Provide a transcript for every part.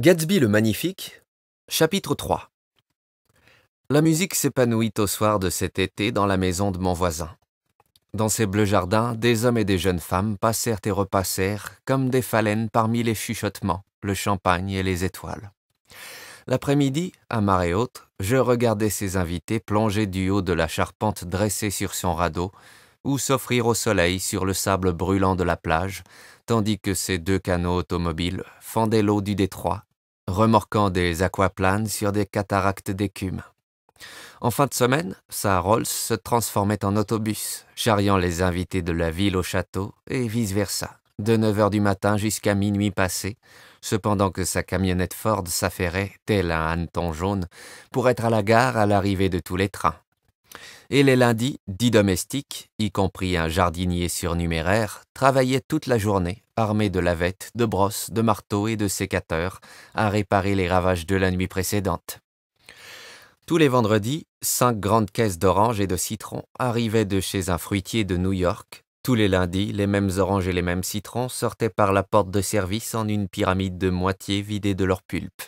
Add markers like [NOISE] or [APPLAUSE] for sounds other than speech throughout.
Gatsby le Magnifique, chapitre 3 La musique s'épanouit au soir de cet été dans la maison de mon voisin. Dans ces bleus jardins, des hommes et des jeunes femmes passèrent et repassèrent comme des phalènes parmi les chuchotements, le champagne et les étoiles. L'après-midi, à marée haute, je regardais ces invités plonger du haut de la charpente dressée sur son radeau, ou s'offrir au soleil sur le sable brûlant de la plage, tandis que ces deux canots automobiles fendaient l'eau du détroit, remorquant des aquaplanes sur des cataractes d'écume. En fin de semaine, sa Rolls se transformait en autobus, charriant les invités de la ville au château et vice-versa, de 9 heures du matin jusqu'à minuit passé, cependant que sa camionnette Ford s'affairait, tel un hanneton jaune, pour être à la gare à l'arrivée de tous les trains et les lundis, dix domestiques, y compris un jardinier surnuméraire, travaillaient toute la journée, armés de lavettes, de brosses, de marteaux et de sécateurs, à réparer les ravages de la nuit précédente. Tous les vendredis, cinq grandes caisses d'oranges et de citrons arrivaient de chez un fruitier de New York. Tous les lundis, les mêmes oranges et les mêmes citrons sortaient par la porte de service en une pyramide de moitié vidée de leur pulpe.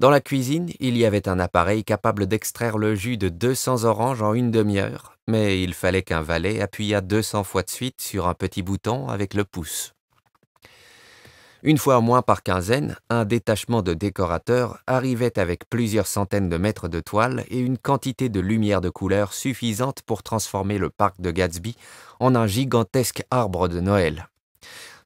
Dans la cuisine, il y avait un appareil capable d'extraire le jus de 200 oranges en une demi-heure, mais il fallait qu'un valet appuyât 200 fois de suite sur un petit bouton avec le pouce. Une fois au moins par quinzaine, un détachement de décorateurs arrivait avec plusieurs centaines de mètres de toile et une quantité de lumière de couleur suffisante pour transformer le parc de Gatsby en un gigantesque arbre de Noël.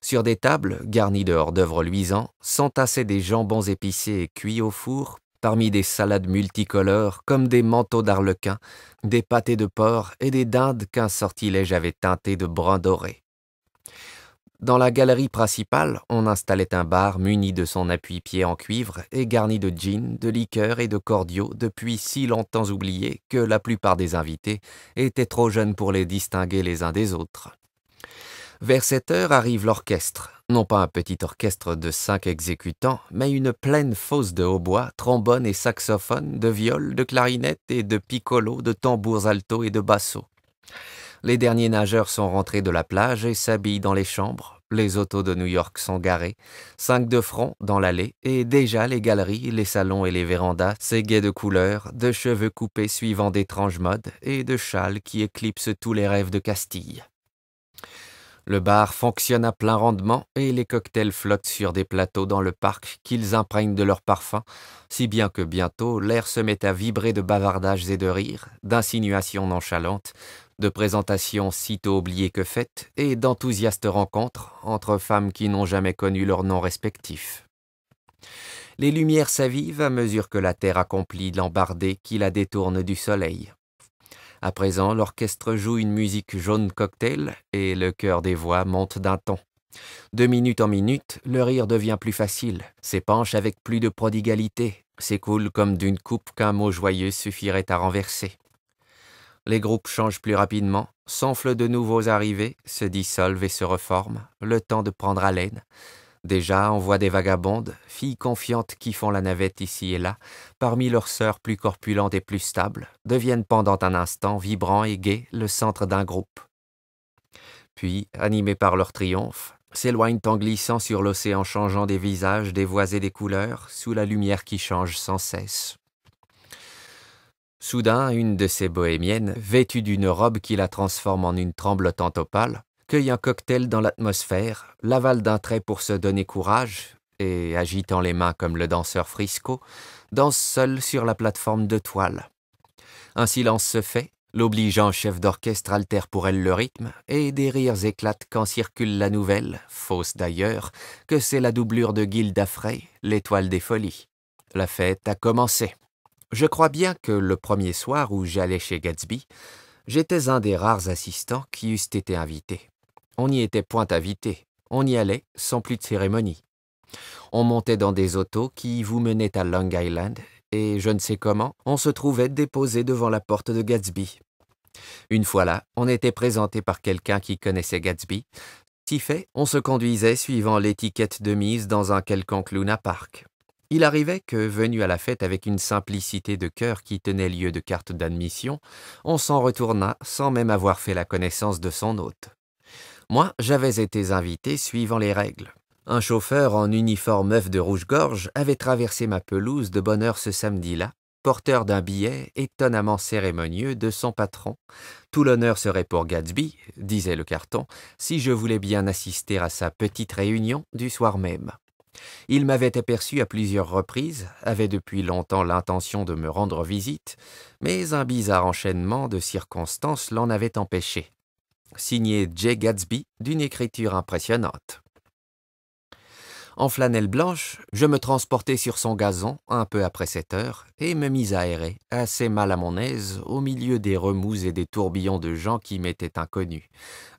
Sur des tables, garnies de hors-d'œuvre luisants, s'entassaient des jambons épicés et cuits au four, parmi des salades multicolores comme des manteaux d'arlequin, des pâtés de porc et des dindes qu'un sortilège avait teinté de brun doré. Dans la galerie principale, on installait un bar muni de son appui-pied en cuivre et garni de gin, de liqueurs et de cordiaux depuis si longtemps oubliés que la plupart des invités étaient trop jeunes pour les distinguer les uns des autres. Vers cette heure arrive l'orchestre, non pas un petit orchestre de cinq exécutants, mais une pleine fosse de hautbois, trombones et saxophones, de viols, de clarinettes et de piccolos, de tambours alto et de bassos. Les derniers nageurs sont rentrés de la plage et s'habillent dans les chambres. Les autos de New York sont garés, cinq de front dans l'allée, et déjà les galeries, les salons et les vérandas s'égaient de couleurs, de cheveux coupés suivant d'étranges modes, et de châles qui éclipsent tous les rêves de Castille. Le bar fonctionne à plein rendement et les cocktails flottent sur des plateaux dans le parc qu'ils imprègnent de leur parfum, si bien que bientôt l'air se met à vibrer de bavardages et de rires, d'insinuations nonchalantes, de présentations sitôt oubliées que faites et d'enthousiastes rencontres entre femmes qui n'ont jamais connu leur nom respectif. Les lumières s'avivent à mesure que la terre accomplit l'embardée qui la détourne du soleil. À présent, l'orchestre joue une musique jaune cocktail et le chœur des voix monte d'un ton. De minute en minute, le rire devient plus facile, s'épanche avec plus de prodigalité, s'écoule comme d'une coupe qu'un mot joyeux suffirait à renverser. Les groupes changent plus rapidement, s'enflent de nouveaux arrivés, se dissolvent et se reforment, le temps de prendre haleine, Déjà, on voit des vagabondes, filles confiantes qui font la navette ici et là, parmi leurs sœurs plus corpulentes et plus stables, deviennent pendant un instant vibrants et gais le centre d'un groupe. Puis, animés par leur triomphe, s'éloignent en glissant sur l'océan changeant des visages, des voix et des couleurs, sous la lumière qui change sans cesse. Soudain, une de ces bohémiennes, vêtue d'une robe qui la transforme en une tremblotante opale, un cocktail dans l'atmosphère, l'avale d'un trait pour se donner courage, et, agitant les mains comme le danseur Frisco, danse seul sur la plateforme de toile. Un silence se fait, l'obligeant chef d'orchestre altère pour elle le rythme, et des rires éclatent quand circule la nouvelle, fausse d'ailleurs, que c'est la doublure de Gilda Frey, l'étoile des folies. La fête a commencé. Je crois bien que le premier soir où j'allais chez Gatsby, j'étais un des rares assistants qui eussent été invités. On n'y était point invité, on y allait sans plus de cérémonie. On montait dans des autos qui vous menaient à Long Island, et je ne sais comment, on se trouvait déposé devant la porte de Gatsby. Une fois là, on était présenté par quelqu'un qui connaissait Gatsby. Si fait, on se conduisait suivant l'étiquette de mise dans un quelconque Luna Park. Il arrivait que, venu à la fête avec une simplicité de cœur qui tenait lieu de carte d'admission, on s'en retourna sans même avoir fait la connaissance de son hôte. Moi, j'avais été invité suivant les règles. Un chauffeur en uniforme œuf de rouge-gorge avait traversé ma pelouse de bonne heure ce samedi-là, porteur d'un billet étonnamment cérémonieux de son patron. Tout l'honneur serait pour Gatsby, disait le carton, si je voulais bien assister à sa petite réunion du soir même. Il m'avait aperçu à plusieurs reprises, avait depuis longtemps l'intention de me rendre visite, mais un bizarre enchaînement de circonstances l'en avait empêché. Signé J. Gatsby d'une écriture impressionnante. En flanelle blanche, je me transportai sur son gazon un peu après sept heures et me mis à errer, assez mal à mon aise, au milieu des remous et des tourbillons de gens qui m'étaient inconnus,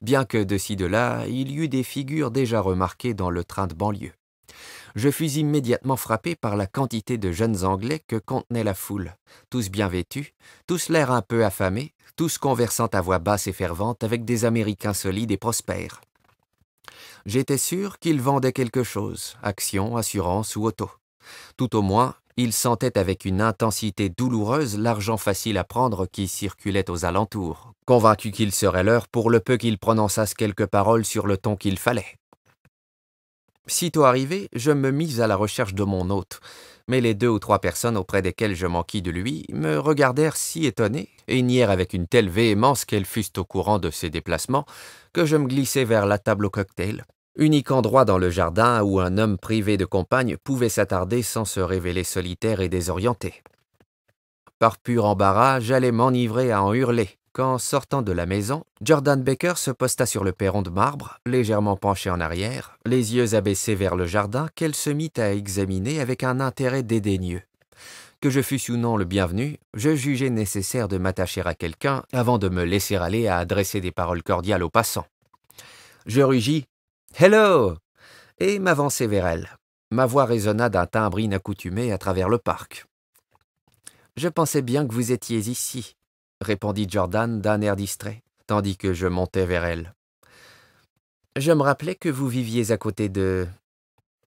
bien que de ci de là il y eût des figures déjà remarquées dans le train de banlieue. Je fus immédiatement frappé par la quantité de jeunes Anglais que contenait la foule, tous bien vêtus, tous l'air un peu affamés, tous conversant à voix basse et fervente avec des Américains solides et prospères. J'étais sûr qu'ils vendaient quelque chose, actions, assurance ou auto. Tout au moins, ils sentaient avec une intensité douloureuse l'argent facile à prendre qui circulait aux alentours, convaincus qu'il serait l'heure pour le peu qu'ils prononçassent quelques paroles sur le ton qu'il fallait. Sitôt arrivé, je me mis à la recherche de mon hôte, mais les deux ou trois personnes auprès desquelles je m'enquis de lui me regardèrent si étonnés et nièrent avec une telle véhémence qu'elles fussent au courant de ses déplacements que je me glissai vers la table au cocktail, unique endroit dans le jardin où un homme privé de compagne pouvait s'attarder sans se révéler solitaire et désorienté. Par pur embarras, j'allais m'enivrer à en hurler, quand, sortant de la maison, Jordan Baker se posta sur le perron de marbre, légèrement penché en arrière, les yeux abaissés vers le jardin qu'elle se mit à examiner avec un intérêt dédaigneux. Que je fusse ou non le bienvenu, je jugeais nécessaire de m'attacher à quelqu'un avant de me laisser aller à adresser des paroles cordiales aux passants. Je rugis Hello et m'avançai vers elle. Ma voix résonna d'un timbre inaccoutumé à travers le parc. Je pensais bien que vous étiez ici, répondit Jordan d'un air distrait, tandis que je montais vers elle. Je me rappelais que vous viviez à côté de.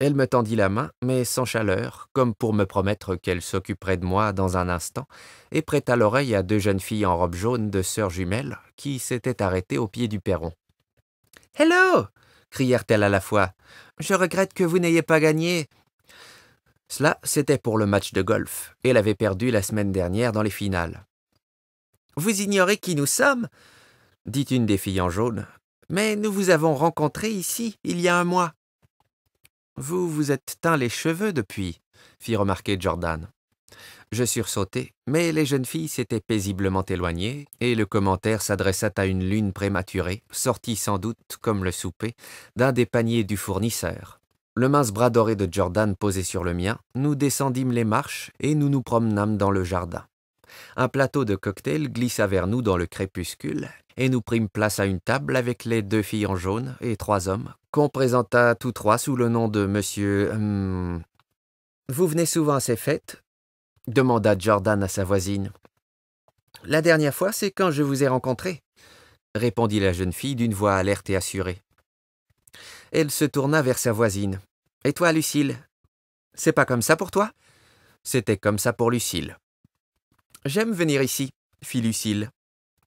Elle me tendit la main, mais sans chaleur, comme pour me promettre qu'elle s'occuperait de moi dans un instant, et prêta l'oreille à deux jeunes filles en robe jaune de sœurs jumelles qui s'étaient arrêtées au pied du perron. Hello crièrent-elles à la fois. Je regrette que vous n'ayez pas gagné. Cela, c'était pour le match de golf. Elle avait perdu la semaine dernière dans les finales. Vous ignorez qui nous sommes dit une des filles en jaune. Mais nous vous avons rencontré ici, il y a un mois. Vous vous êtes teint les cheveux depuis, fit remarquer Jordan. Je sursautai, mais les jeunes filles s'étaient paisiblement éloignées, et le commentaire s'adressa à une lune prématurée, sortie sans doute, comme le souper, d'un des paniers du fournisseur. Le mince bras doré de Jordan posé sur le mien, nous descendîmes les marches et nous nous promenâmes dans le jardin. Un plateau de cocktail glissa vers nous dans le crépuscule, et nous prîmes place à une table avec les deux filles en jaune et trois hommes, qu'on présenta tous trois sous le nom de Monsieur. Hum, vous venez souvent à ces fêtes? demanda Jordan à sa voisine. La dernière fois, c'est quand je vous ai rencontré, répondit la jeune fille d'une voix alerte et assurée. Elle se tourna vers sa voisine. Et toi, Lucille? C'est pas comme ça pour toi? C'était comme ça pour Lucille. J'aime venir ici, fit Lucille.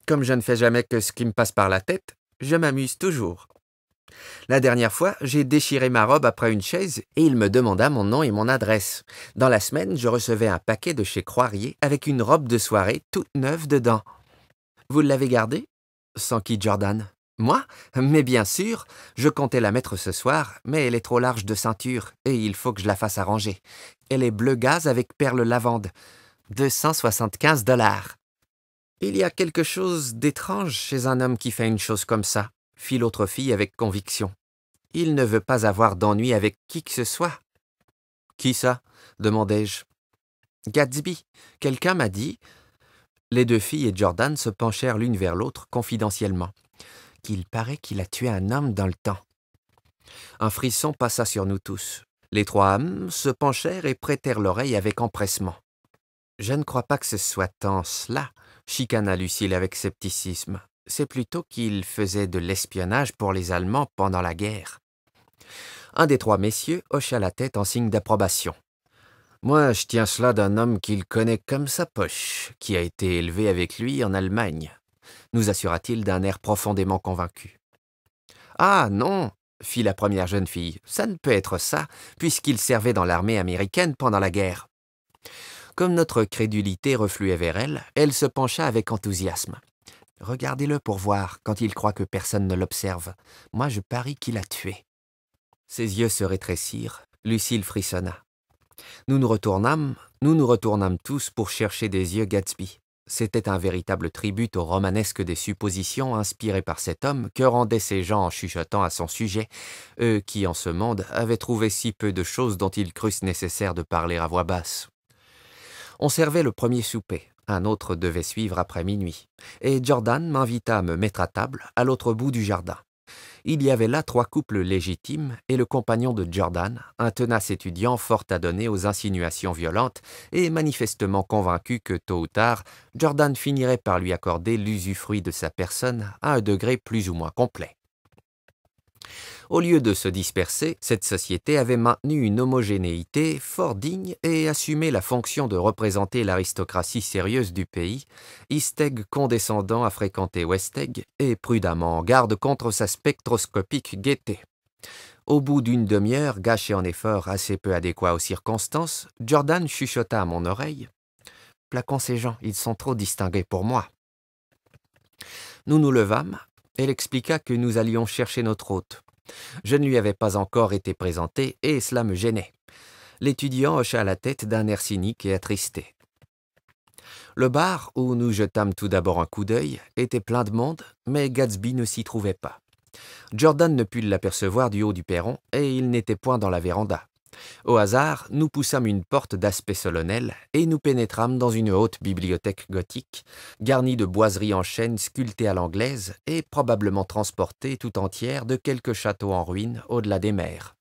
Comme je ne fais jamais que ce qui me passe par la tête, je m'amuse toujours. La dernière fois, j'ai déchiré ma robe après une chaise et il me demanda mon nom et mon adresse. Dans la semaine, je recevais un paquet de chez Croirier avec une robe de soirée toute neuve dedans. Vous l'avez gardée? s'enquit Jordan? Moi? Mais bien sûr, je comptais la mettre ce soir, mais elle est trop large de ceinture et il faut que je la fasse arranger. Elle est bleu gaz avec perles lavande. 275 dollars. Il y a quelque chose d'étrange chez un homme qui fait une chose comme ça, fit l'autre fille avec conviction. Il ne veut pas avoir d'ennui avec qui que ce soit. Qui ça? demandai-je. Gatsby. Quelqu'un m'a dit. Les deux filles et Jordan se penchèrent l'une vers l'autre confidentiellement. Qu'il paraît qu'il a tué un homme dans le temps. Un frisson passa sur nous tous. Les trois âmes se penchèrent et prêtèrent l'oreille avec empressement. Je ne crois pas que ce soit tant cela, chicana Lucille avec scepticisme c'est plutôt qu'il faisait de l'espionnage pour les Allemands pendant la guerre. Un des trois messieurs hocha la tête en signe d'approbation. Moi, je tiens cela d'un homme qu'il connaît comme sa poche, qui a été élevé avec lui en Allemagne, nous assura-t-il d'un air profondément convaincu. Ah non, fit la première jeune fille. Ça ne peut être ça, puisqu'il servait dans l'armée américaine pendant la guerre. Comme notre crédulité refluait vers elle, elle se pencha avec enthousiasme. Regardez-le pour voir, quand il croit que personne ne l'observe. Moi, je parie qu'il a tué. Ses yeux se rétrécirent, Lucille frissonna. Nous nous retournâmes, nous nous retournâmes tous pour chercher des yeux Gatsby. C'était un véritable tribut au romanesque des suppositions inspirées par cet homme que rendaient ces gens en chuchotant à son sujet, eux qui, en ce monde, avaient trouvé si peu de choses dont ils crussent nécessaire de parler à voix basse. On servait le premier souper, un autre devait suivre après minuit, et Jordan m'invita à me mettre à table à l'autre bout du jardin il y avait là trois couples légitimes et le compagnon de Jordan, un tenace étudiant fort adonné aux insinuations violentes et manifestement convaincu que tôt ou tard, Jordan finirait par lui accorder l'usufruit de sa personne à un degré plus ou moins complet. Au lieu de se disperser, cette société avait maintenu une homogénéité fort digne et assumé la fonction de représenter l'aristocratie sérieuse du pays, Isteg condescendant à fréquenter Westeg et prudemment en garde contre sa spectroscopique gaieté. Au bout d'une demi-heure, gâchée en efforts assez peu adéquats aux circonstances, Jordan chuchota à mon oreille. Plaquons ces gens, ils sont trop distingués pour moi. Nous nous levâmes. Elle expliqua que nous allions chercher notre hôte. Je ne lui avais pas encore été présenté et cela me gênait. L'étudiant hocha la tête d'un air cynique et attristé. Le bar, où nous jetâmes tout d'abord un coup d'œil, était plein de monde, mais Gatsby ne s'y trouvait pas. Jordan ne put l'apercevoir du haut du perron, et il n'était point dans la véranda. Au hasard, nous poussâmes une porte d'aspect solennel et nous pénétrâmes dans une haute bibliothèque gothique, garnie de boiseries en chêne sculptées à l'anglaise et probablement transportée tout entière de quelques châteaux en ruine au-delà des mers.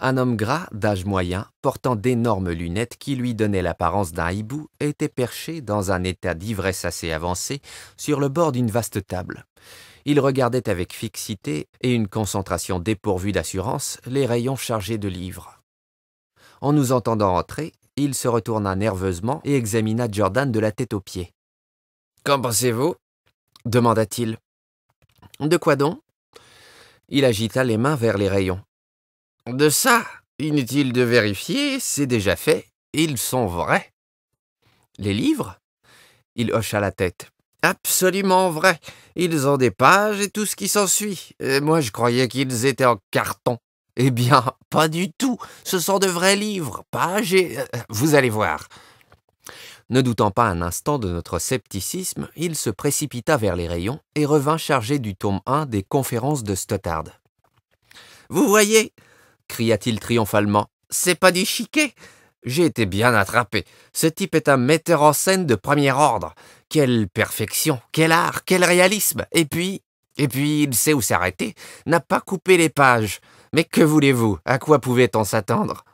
Un homme gras, d'âge moyen, portant d'énormes lunettes qui lui donnaient l'apparence d'un hibou, était perché, dans un état d'ivresse assez avancé, sur le bord d'une vaste table. Il regardait avec fixité et une concentration dépourvue d'assurance les rayons chargés de livres. En nous entendant entrer, il se retourna nerveusement et examina Jordan de la tête aux pieds. Qu'en pensez-vous? demanda-t-il. De quoi donc? Il agita les mains vers les rayons. De ça, inutile de vérifier, c'est déjà fait, ils sont vrais. Les livres? Il hocha la tête. Absolument vrai. Ils ont des pages et tout ce qui s'ensuit. Moi, je croyais qu'ils étaient en carton. Eh bien, [LAUGHS] pas du tout. Ce sont de vrais livres, pages et... Euh, vous allez voir. Ne doutant pas un instant de notre scepticisme, il se précipita vers les rayons et revint chargé du tome 1 des conférences de Stothard. Vous voyez cria-t-il triomphalement. C'est pas du chiquet. J'ai été bien attrapé. Ce type est un metteur en scène de premier ordre. Quelle perfection, quel art, quel réalisme. Et puis, et puis, il sait où s'arrêter, n'a pas coupé les pages. Mais que voulez-vous? À quoi pouvait-on s'attendre?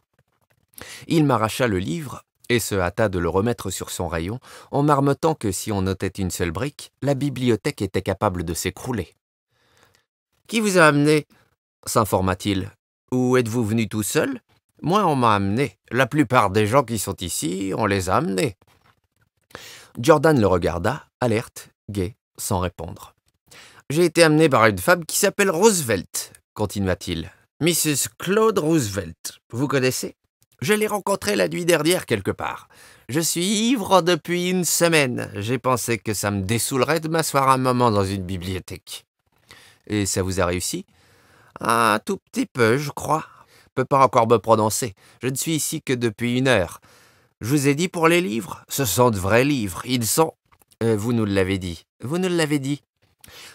Il m'arracha le livre et se hâta de le remettre sur son rayon, en marmottant que si on notait une seule brique, la bibliothèque était capable de s'écrouler. Qui vous a amené s'informa-t-il. Ou êtes-vous venu tout seul? Moi, on m'a amené. La plupart des gens qui sont ici, on les a amenés. Jordan le regarda, alerte, gai, sans répondre. J'ai été amené par une femme qui s'appelle Roosevelt, continua-t-il. Mrs. Claude Roosevelt. Vous connaissez? Je l'ai rencontrée la nuit dernière quelque part. Je suis ivre depuis une semaine. J'ai pensé que ça me dessoulerait de m'asseoir un moment dans une bibliothèque. Et ça vous a réussi? Un tout petit peu, je crois. Peux pas encore me prononcer. Je ne suis ici que depuis une heure. Je vous ai dit pour les livres, ce sont de vrais livres, ils sont... Euh, vous nous l'avez dit, vous nous l'avez dit.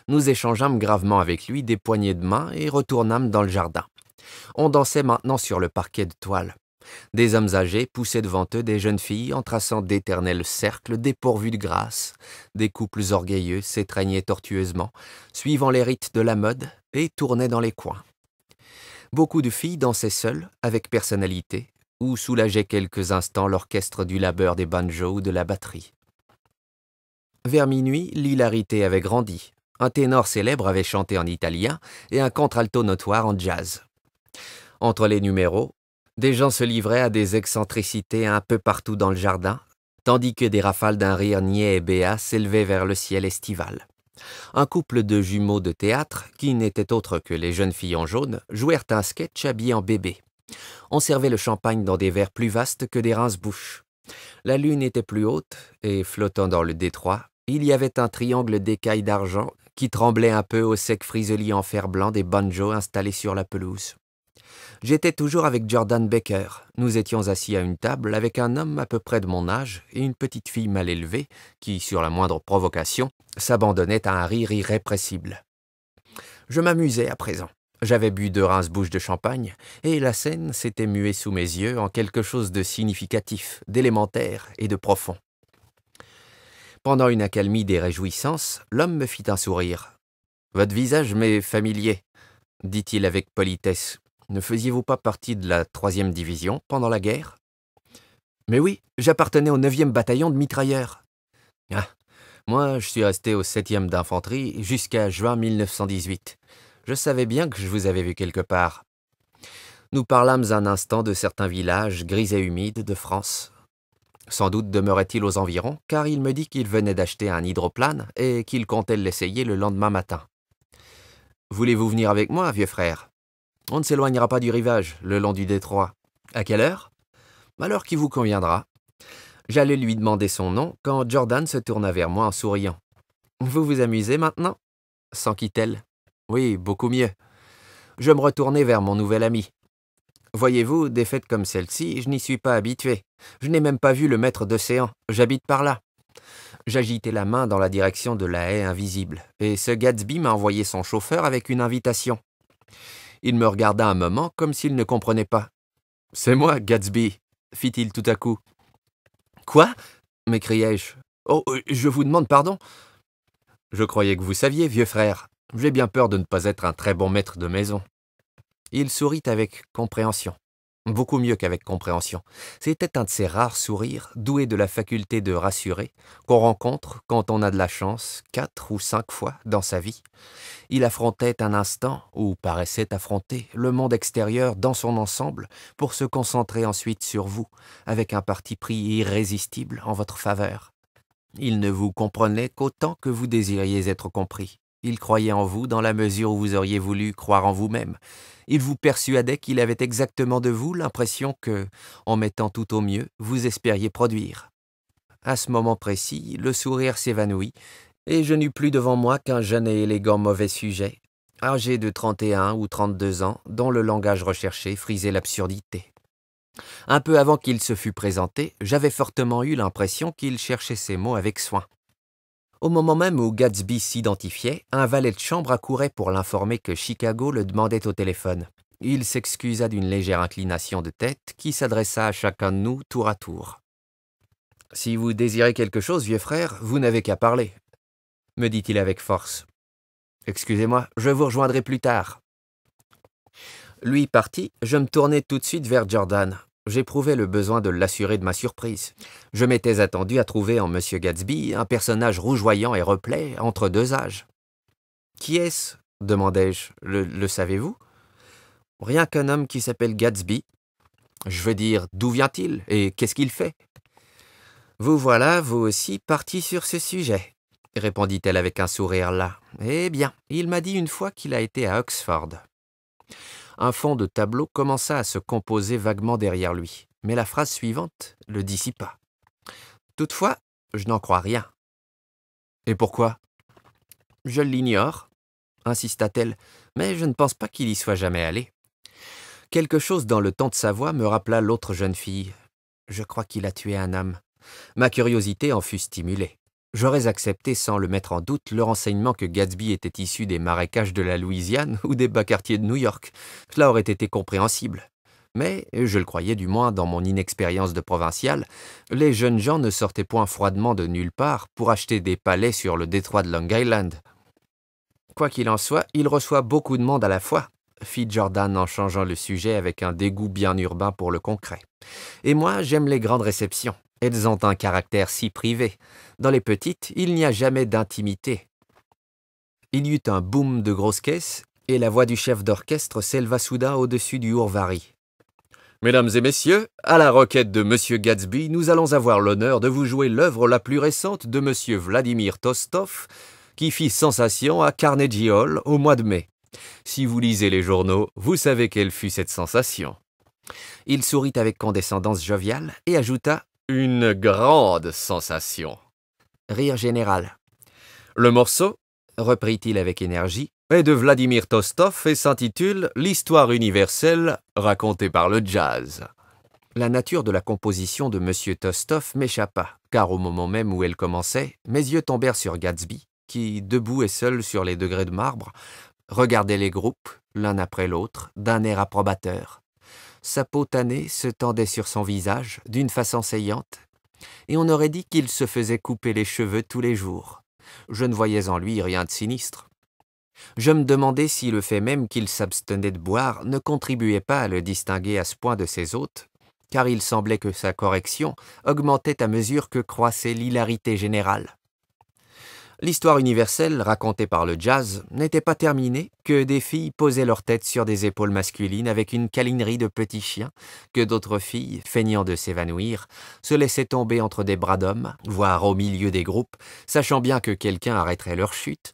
Nous échangeâmes gravement avec lui des poignées de main et retournâmes dans le jardin. On dansait maintenant sur le parquet de toile. Des hommes âgés poussaient devant eux des jeunes filles en traçant d'éternels cercles dépourvus de grâce. Des couples orgueilleux s'étreignaient tortueusement, suivant les rites de la mode, et tournaient dans les coins. Beaucoup de filles dansaient seules, avec personnalité, ou soulageait quelques instants l'orchestre du labeur des banjos ou de la batterie. Vers minuit, l'hilarité avait grandi. Un ténor célèbre avait chanté en italien et un contralto notoire en jazz. Entre les numéros, des gens se livraient à des excentricités un peu partout dans le jardin, tandis que des rafales d'un rire niais et béat s'élevaient vers le ciel estival. Un couple de jumeaux de théâtre, qui n'étaient autres que les jeunes filles en jaune, jouèrent un sketch habillé en bébé. On servait le champagne dans des verres plus vastes que des rince-bouches. La lune était plus haute, et flottant dans le détroit, il y avait un triangle d'écailles d'argent qui tremblait un peu au sec friseli en fer blanc des banjos installés sur la pelouse. J'étais toujours avec Jordan Baker. Nous étions assis à une table avec un homme à peu près de mon âge et une petite fille mal élevée qui, sur la moindre provocation, s'abandonnait à un rire irrépressible. Je m'amusais à présent. J'avais bu deux rince-bouches de champagne, et la scène s'était muée sous mes yeux en quelque chose de significatif, d'élémentaire et de profond. Pendant une accalmie des réjouissances, l'homme me fit un sourire. Votre visage m'est familier, dit-il avec politesse. Ne faisiez-vous pas partie de la troisième division pendant la guerre? Mais oui, j'appartenais au 9e bataillon de mitrailleurs. Ah, moi, je suis resté au 7e d'infanterie jusqu'à juin 1918. Je savais bien que je vous avais vu quelque part. Nous parlâmes un instant de certains villages gris et humides de France. Sans doute demeurait-il aux environs, car il me dit qu'il venait d'acheter un hydroplane et qu'il comptait l'essayer le lendemain matin. Voulez-vous venir avec moi, vieux frère? On ne s'éloignera pas du rivage, le long du détroit. À quelle heure? À l'heure qui vous conviendra. J'allais lui demander son nom quand Jordan se tourna vers moi en souriant. Vous vous amusez maintenant? s'enquit-elle. Oui, beaucoup mieux. Je me retournai vers mon nouvel ami. Voyez-vous, des fêtes comme celle-ci, je n'y suis pas habitué. Je n'ai même pas vu le maître d'océan. J'habite par là. J'agitai la main dans la direction de la haie invisible, et ce Gatsby m'a envoyé son chauffeur avec une invitation. Il me regarda un moment comme s'il ne comprenait pas. C'est moi, Gatsby, fit-il tout à coup. Quoi? m'écriai-je. Oh, euh, je vous demande pardon. Je croyais que vous saviez, vieux frère. J'ai bien peur de ne pas être un très bon maître de maison. Il sourit avec compréhension beaucoup mieux qu'avec compréhension. C'était un de ces rares sourires, doués de la faculté de rassurer, qu'on rencontre quand on a de la chance, quatre ou cinq fois dans sa vie. Il affrontait un instant, ou paraissait affronter, le monde extérieur dans son ensemble, pour se concentrer ensuite sur vous, avec un parti pris irrésistible en votre faveur. Il ne vous comprenait qu'autant que vous désiriez être compris. Il croyait en vous dans la mesure où vous auriez voulu croire en vous-même. Il vous persuadait qu'il avait exactement de vous l'impression que, en mettant tout au mieux, vous espériez produire. À ce moment précis, le sourire s'évanouit, et je n'eus plus devant moi qu'un jeune et élégant mauvais sujet, âgé de 31 ou 32 ans, dont le langage recherché frisait l'absurdité. Un peu avant qu'il se fût présenté, j'avais fortement eu l'impression qu'il cherchait ses mots avec soin. Au moment même où Gatsby s'identifiait, un valet de chambre accourait pour l'informer que Chicago le demandait au téléphone. Il s'excusa d'une légère inclination de tête qui s'adressa à chacun de nous tour à tour. Si vous désirez quelque chose, vieux frère, vous n'avez qu'à parler, me dit-il avec force. Excusez-moi, je vous rejoindrai plus tard. Lui parti, je me tournai tout de suite vers Jordan j'éprouvais le besoin de l'assurer de ma surprise. Je m'étais attendu à trouver en M. Gatsby un personnage rougeoyant et replet entre deux âges. Qui est-ce? demandai-je. Le, le savez-vous? Rien qu'un homme qui s'appelle Gatsby. Je veux dire, d'où vient-il et qu'est-ce qu'il fait Vous voilà, vous aussi, parti sur ce sujet, répondit-elle avec un sourire là. Eh bien, il m'a dit une fois qu'il a été à Oxford un fond de tableau commença à se composer vaguement derrière lui, mais la phrase suivante le dissipa. Toutefois, je n'en crois rien. Et pourquoi? Je l'ignore, insista-t-elle, mais je ne pense pas qu'il y soit jamais allé. Quelque chose dans le ton de sa voix me rappela l'autre jeune fille. Je crois qu'il a tué un homme. Ma curiosité en fut stimulée. J'aurais accepté sans le mettre en doute le renseignement que Gatsby était issu des marécages de la Louisiane [LAUGHS] ou des bas quartiers de New York. Cela aurait été compréhensible. Mais, je le croyais du moins dans mon inexpérience de provincial, les jeunes gens ne sortaient point froidement de nulle part pour acheter des palais sur le détroit de Long Island. Quoi qu'il en soit, il reçoit beaucoup de monde à la fois, fit Jordan en changeant le sujet avec un dégoût bien urbain pour le concret. Et moi, j'aime les grandes réceptions. Elles ont un caractère si privé. Dans les petites, il n'y a jamais d'intimité. Il y eut un boom de grosses caisses, et la voix du chef d'orchestre s'éleva soudain au-dessus du Hourvari. Mesdames et messieurs, à la requête de Monsieur Gatsby, nous allons avoir l'honneur de vous jouer l'œuvre la plus récente de Monsieur Vladimir Tostov, qui fit sensation à Carnegie Hall au mois de mai. Si vous lisez les journaux, vous savez quelle fut cette sensation. Il sourit avec condescendance joviale et ajouta Une grande sensation. Rire général. Le morceau, reprit-il avec énergie, est de Vladimir Tostov et s'intitule L'histoire universelle racontée par le jazz. La nature de la composition de M. Tostov m'échappa, car au moment même où elle commençait, mes yeux tombèrent sur Gatsby, qui, debout et seul sur les degrés de marbre, regardait les groupes, l'un après l'autre, d'un air approbateur. Sa peau tannée se tendait sur son visage d'une façon saillante, et on aurait dit qu'il se faisait couper les cheveux tous les jours. Je ne voyais en lui rien de sinistre. Je me demandais si le fait même qu'il s'abstenait de boire ne contribuait pas à le distinguer à ce point de ses hôtes, car il semblait que sa correction augmentait à mesure que croissait l'hilarité générale. L'histoire universelle racontée par le jazz n'était pas terminée que des filles posaient leur tête sur des épaules masculines avec une câlinerie de petits chiens, que d'autres filles, feignant de s'évanouir, se laissaient tomber entre des bras d'hommes, voire au milieu des groupes, sachant bien que quelqu'un arrêterait leur chute.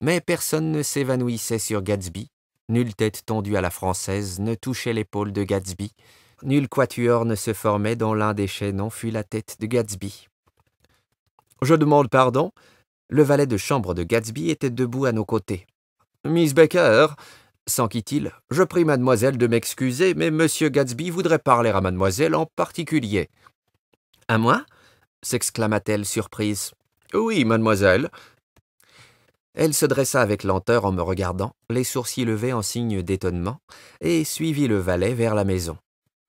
Mais personne ne s'évanouissait sur Gatsby, nulle tête tendue à la française ne touchait l'épaule de Gatsby, nul quatuor ne se formait dont l'un des chaînons fût la tête de Gatsby. Je demande pardon, le valet de chambre de Gatsby était debout à nos côtés. Miss Baker, s'enquit-il, je prie mademoiselle de m'excuser, mais monsieur Gatsby voudrait parler à mademoiselle en particulier. À moi? s'exclama-t-elle surprise. Oui, mademoiselle. Elle se dressa avec lenteur en me regardant, les sourcils levés en signe d'étonnement, et suivit le valet vers la maison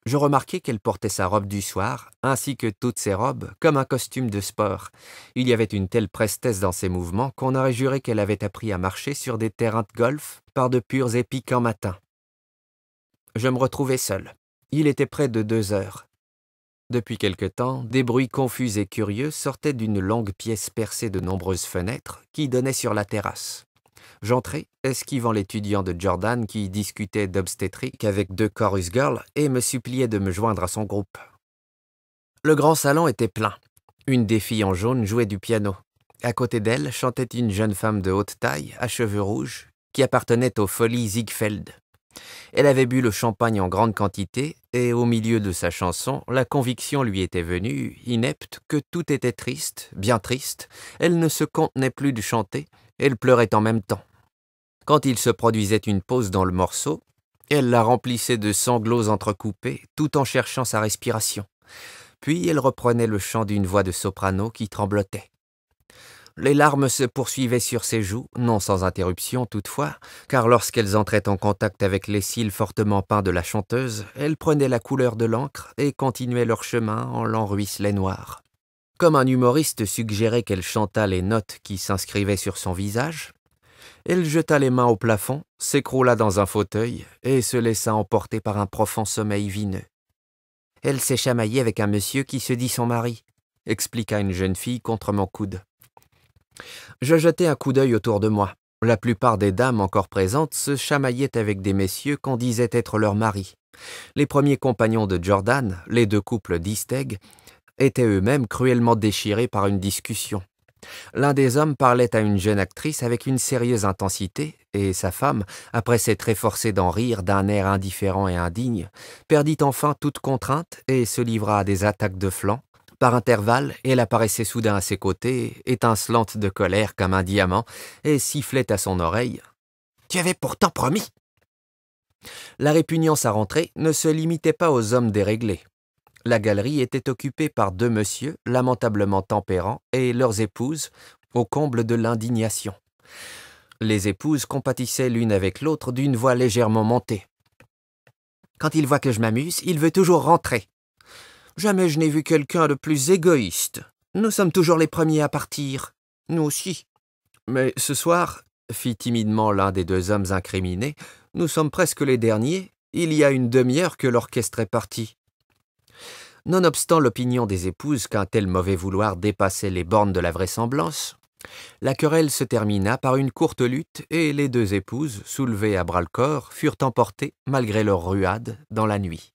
je remarquai qu'elle portait sa robe du soir, ainsi que toutes ses robes, comme un costume de sport. Il y avait une telle prestesse dans ses mouvements qu'on aurait juré qu'elle avait appris à marcher sur des terrains de golf par de purs et piquants matins. Je me retrouvai seul. Il était près de deux heures. Depuis quelque temps, des bruits confus et curieux sortaient d'une longue pièce percée de nombreuses fenêtres qui donnaient sur la terrasse. J'entrai, esquivant l'étudiant de Jordan qui discutait d'obstétrique avec deux chorus girls et me suppliait de me joindre à son groupe. Le grand salon était plein. Une des filles en jaune jouait du piano. À côté d'elle chantait une jeune femme de haute taille, à cheveux rouges, qui appartenait aux folies Ziegfeld. Elle avait bu le champagne en grande quantité, et au milieu de sa chanson, la conviction lui était venue, inepte, que tout était triste, bien triste, elle ne se contenait plus de chanter, elle pleurait en même temps. Quand il se produisait une pause dans le morceau, elle la remplissait de sanglots entrecoupés, tout en cherchant sa respiration. Puis elle reprenait le chant d'une voix de soprano qui tremblotait. Les larmes se poursuivaient sur ses joues, non sans interruption toutefois, car lorsqu'elles entraient en contact avec les cils fortement peints de la chanteuse, elles prenaient la couleur de l'encre et continuaient leur chemin en lents ruisselets noirs. Comme un humoriste suggérait qu'elle chantât les notes qui s'inscrivaient sur son visage, elle jeta les mains au plafond, s'écroula dans un fauteuil et se laissa emporter par un profond sommeil vineux. Elle s'est chamaillée avec un monsieur qui se dit son mari, expliqua une jeune fille contre mon coude. Je jetai un coup d'œil autour de moi. La plupart des dames encore présentes se chamaillaient avec des messieurs qu'on disait être leurs maris. Les premiers compagnons de Jordan, les deux couples d'Isteg, étaient eux-mêmes cruellement déchirés par une discussion. L'un des hommes parlait à une jeune actrice avec une sérieuse intensité, et sa femme, après s'être efforcée d'en rire d'un air indifférent et indigne, perdit enfin toute contrainte et se livra à des attaques de flanc. Par intervalles, elle apparaissait soudain à ses côtés, étincelante de colère comme un diamant, et sifflait à son oreille. Tu avais pourtant promis. La répugnance à rentrer ne se limitait pas aux hommes déréglés. La galerie était occupée par deux messieurs lamentablement tempérants et leurs épouses, au comble de l'indignation. Les épouses compatissaient l'une avec l'autre d'une voix légèrement montée. Quand il voit que je m'amuse, il veut toujours rentrer. Jamais je n'ai vu quelqu'un de plus égoïste. Nous sommes toujours les premiers à partir. Nous aussi. Mais ce soir, fit timidement l'un des deux hommes incriminés, nous sommes presque les derniers. Il y a une demi-heure que l'orchestre est parti. Nonobstant l'opinion des épouses qu'un tel mauvais vouloir dépassait les bornes de la vraisemblance, la querelle se termina par une courte lutte et les deux épouses, soulevées à bras-le-corps, furent emportées, malgré leur ruade, dans la nuit.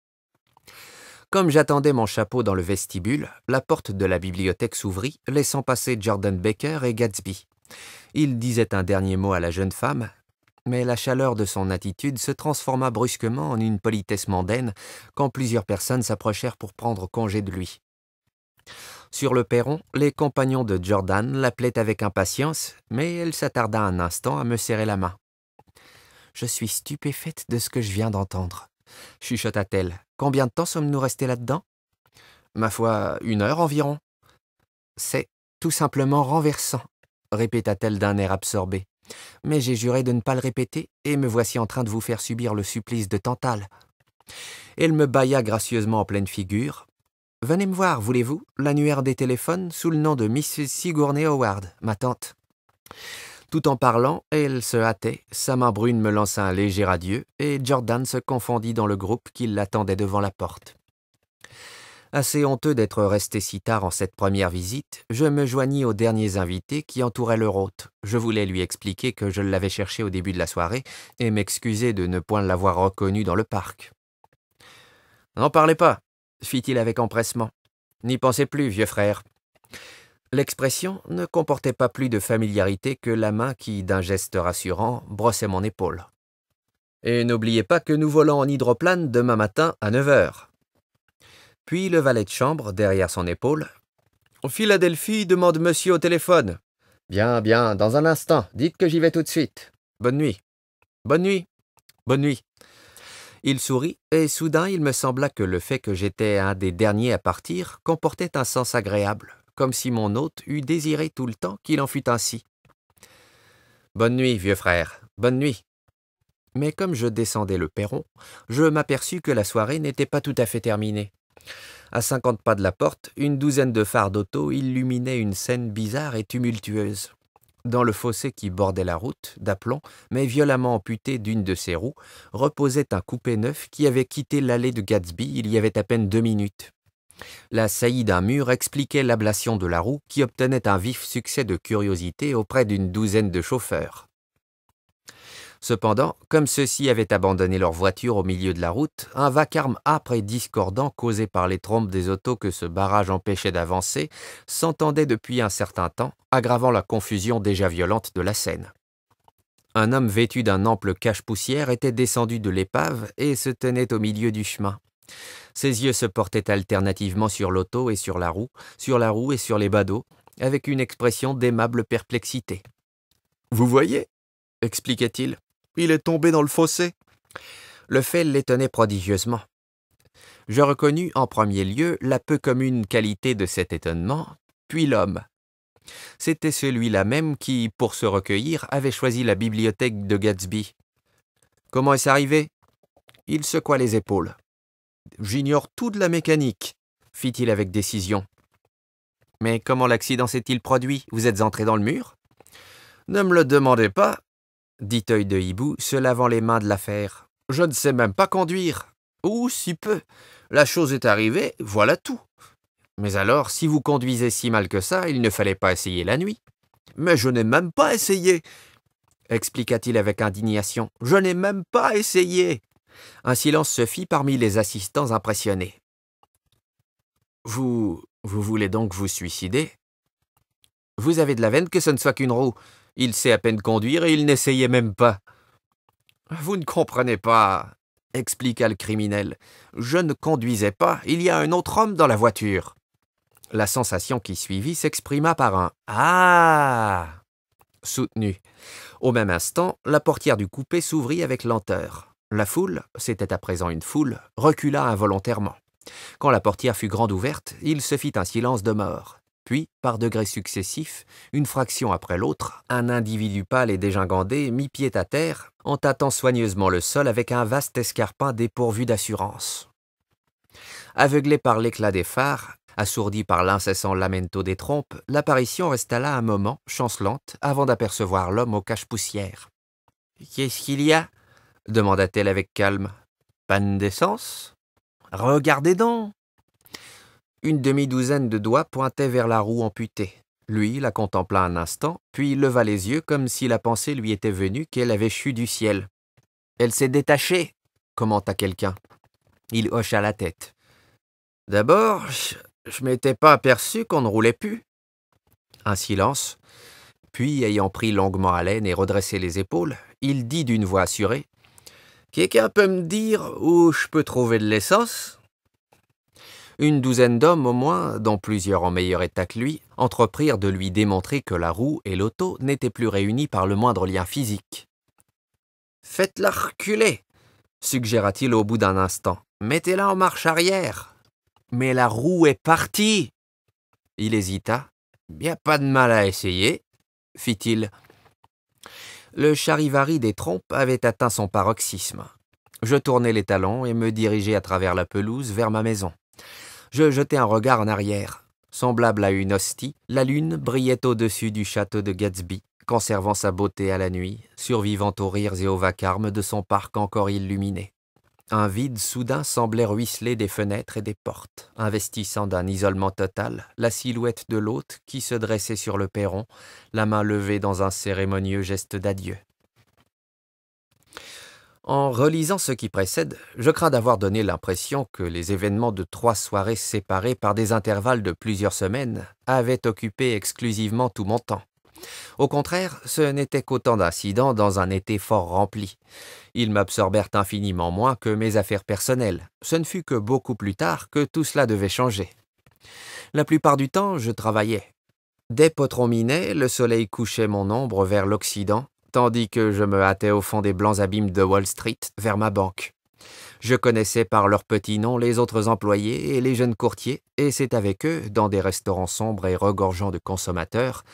Comme j'attendais mon chapeau dans le vestibule, la porte de la bibliothèque s'ouvrit, laissant passer Jordan Baker et Gatsby. Il disait un dernier mot à la jeune femme, mais la chaleur de son attitude se transforma brusquement en une politesse mondaine quand plusieurs personnes s'approchèrent pour prendre congé de lui. Sur le perron, les compagnons de Jordan l'appelaient avec impatience, mais elle s'attarda un instant à me serrer la main. Je suis stupéfaite de ce que je viens d'entendre, chuchota-t-elle. Combien de temps sommes-nous restés là-dedans Ma foi, une heure environ. C'est tout simplement renversant, répéta-t-elle d'un air absorbé. Mais j'ai juré de ne pas le répéter, et me voici en train de vous faire subir le supplice de Tantale. Elle me bailla gracieusement en pleine figure. Venez me voir, voulez-vous, l'annuaire des téléphones sous le nom de Miss Sigourney Howard, ma tante. Tout en parlant, elle se hâtait, sa main brune me lança un léger adieu, et Jordan se confondit dans le groupe qui l'attendait devant la porte. Assez honteux d'être resté si tard en cette première visite, je me joignis aux derniers invités qui entouraient leur hôte. Je voulais lui expliquer que je l'avais cherché au début de la soirée et m'excuser de ne point l'avoir reconnu dans le parc. N'en parlez pas, fit-il avec empressement. N'y pensez plus, vieux frère. L'expression ne comportait pas plus de familiarité que la main qui, d'un geste rassurant, brossait mon épaule. Et n'oubliez pas que nous volons en hydroplane demain matin à neuf heures. Puis le valet de chambre, derrière son épaule. Philadelphie demande monsieur au téléphone. Bien, bien, dans un instant, dites que j'y vais tout de suite. Bonne nuit. Bonne nuit. Bonne nuit. Il sourit, et soudain il me sembla que le fait que j'étais un des derniers à partir comportait un sens agréable, comme si mon hôte eût désiré tout le temps qu'il en fût ainsi. Bonne nuit, vieux frère, bonne nuit. Mais comme je descendais le perron, je m'aperçus que la soirée n'était pas tout à fait terminée. À cinquante pas de la porte, une douzaine de phares d'auto illuminaient une scène bizarre et tumultueuse. Dans le fossé qui bordait la route, d'aplomb, mais violemment amputé d'une de ses roues, reposait un coupé neuf qui avait quitté l'allée de Gatsby il y avait à peine deux minutes. La saillie d'un mur expliquait l'ablation de la roue qui obtenait un vif succès de curiosité auprès d'une douzaine de chauffeurs. Cependant, comme ceux-ci avaient abandonné leur voiture au milieu de la route, un vacarme âpre et discordant causé par les trompes des autos que ce barrage empêchait d'avancer s'entendait depuis un certain temps, aggravant la confusion déjà violente de la scène. Un homme vêtu d'un ample cache-poussière était descendu de l'épave et se tenait au milieu du chemin. Ses yeux se portaient alternativement sur l'auto et sur la roue, sur la roue et sur les badauds, avec une expression d'aimable perplexité. Vous voyez? expliquait-il. Il est tombé dans le fossé. Le fait l'étonnait prodigieusement. Je reconnus en premier lieu la peu commune qualité de cet étonnement, puis l'homme. C'était celui-là même qui, pour se recueillir, avait choisi la bibliothèque de Gatsby. Comment est-ce arrivé? Il secoua les épaules. J'ignore tout de la mécanique, fit-il avec décision. Mais comment l'accident s'est-il produit? Vous êtes entré dans le mur? Ne me le demandez pas, dit œil de hibou, se lavant les mains de l'affaire. Je ne sais même pas conduire. Ou si peu. La chose est arrivée, voilà tout. Mais alors, si vous conduisez si mal que ça, il ne fallait pas essayer la nuit. Mais je n'ai même pas essayé, expliqua-t-il avec indignation. Je n'ai même pas essayé. Un silence se fit parmi les assistants impressionnés. Vous. vous voulez donc vous suicider? Vous avez de la veine que ce ne soit qu'une roue. Il sait à peine conduire et il n'essayait même pas. Vous ne comprenez pas, expliqua le criminel. Je ne conduisais pas, il y a un autre homme dans la voiture. La sensation qui suivit s'exprima par un Ah soutenu. Au même instant, la portière du coupé s'ouvrit avec lenteur. La foule, c'était à présent une foule, recula involontairement. Quand la portière fut grande ouverte, il se fit un silence de mort. Puis, par degrés successifs, une fraction après l'autre, un individu pâle et dégingandé mit pied à terre, en tâtant soigneusement le sol avec un vaste escarpin dépourvu d'assurance. Aveuglé par l'éclat des phares, assourdi par l'incessant lamento des trompes, l'apparition resta là un moment, chancelante, avant d'apercevoir l'homme au cache-poussière. Qu'est-ce qu'il y a? demanda-t-elle avec calme. Panne d'essence Regardez donc une demi-douzaine de doigts pointaient vers la roue amputée. Lui la contempla un instant, puis leva les yeux comme si la pensée lui était venue qu'elle avait chu du ciel. Elle s'est détachée, commenta quelqu'un. Il hocha la tête. D'abord, je, m'étais pas aperçu qu'on ne roulait plus. Un silence. Puis, ayant pris longuement haleine et redressé les épaules, il dit d'une voix assurée Quelqu'un peut me dire où je peux trouver de l'essence? Une douzaine d'hommes au moins, dont plusieurs en meilleur état que lui, entreprirent de lui démontrer que la roue et l'auto n'étaient plus réunis par le moindre lien physique. Faites-la reculer, suggéra-t-il au bout d'un instant. Mettez-la en marche arrière. Mais la roue est partie. Il hésita. Bien pas de mal à essayer, fit-il. Le charivari des trompes avait atteint son paroxysme. Je tournai les talons et me dirigeai à travers la pelouse vers ma maison. Je jetai un regard en arrière. Semblable à une hostie, la lune brillait au-dessus du château de Gatsby, conservant sa beauté à la nuit, survivant aux rires et aux vacarmes de son parc encore illuminé. Un vide soudain semblait ruisseler des fenêtres et des portes, investissant d'un isolement total la silhouette de l'hôte qui se dressait sur le perron, la main levée dans un cérémonieux geste d'adieu. En relisant ce qui précède, je crains d'avoir donné l'impression que les événements de trois soirées séparées par des intervalles de plusieurs semaines avaient occupé exclusivement tout mon temps. Au contraire, ce n'était qu'autant d'incidents dans un été fort rempli. Ils m'absorbèrent infiniment moins que mes affaires personnelles. Ce ne fut que beaucoup plus tard que tout cela devait changer. La plupart du temps, je travaillais. Dès Potrominet, le soleil couchait mon ombre vers l'Occident, tandis que je me hâtais au fond des blancs abîmes de Wall Street vers ma banque. Je connaissais par leurs petits noms les autres employés et les jeunes courtiers, et c'est avec eux, dans des restaurants sombres et regorgeants de consommateurs,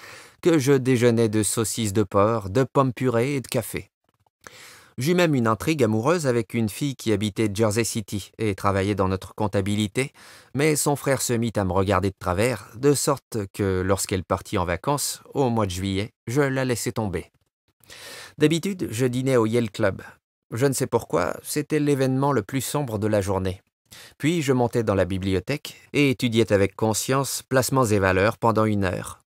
que je déjeunais de saucisses de porc, de pommes purées et de café. J'eus même une intrigue amoureuse avec une fille qui habitait Jersey City et travaillait dans notre comptabilité, mais son frère se mit à me regarder de travers, de sorte que lorsqu'elle partit en vacances, au mois de juillet, je la laissai tomber. D'habitude, je dînais au Yale Club. Je ne sais pourquoi, c'était l'événement le plus sombre de la journée. Puis je montais dans la bibliothèque et étudiais avec conscience placements et valeurs pendant une heure.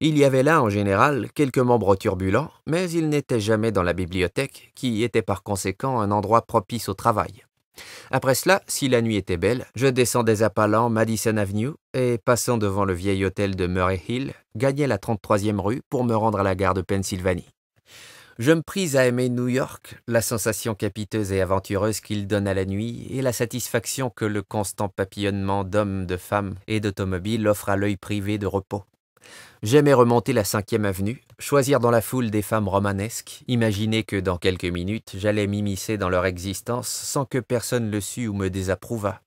Il y avait là, en général, quelques membres turbulents, mais ils n'étaient jamais dans la bibliothèque, qui était par conséquent un endroit propice au travail. Après cela, si la nuit était belle, je descendais à pas Madison Avenue et, passant devant le vieil hôtel de Murray Hill, gagnais la 33e rue pour me rendre à la gare de Pennsylvanie. Je me pris à aimer New York, la sensation capiteuse et aventureuse qu'il donne à la nuit et la satisfaction que le constant papillonnement d'hommes, de femmes et d'automobiles offre à l'œil privé de repos. J'aimais remonter la cinquième avenue, choisir dans la foule des femmes romanesques, imaginer que dans quelques minutes j'allais m'immiscer dans leur existence sans que personne le sût ou me désapprouvât.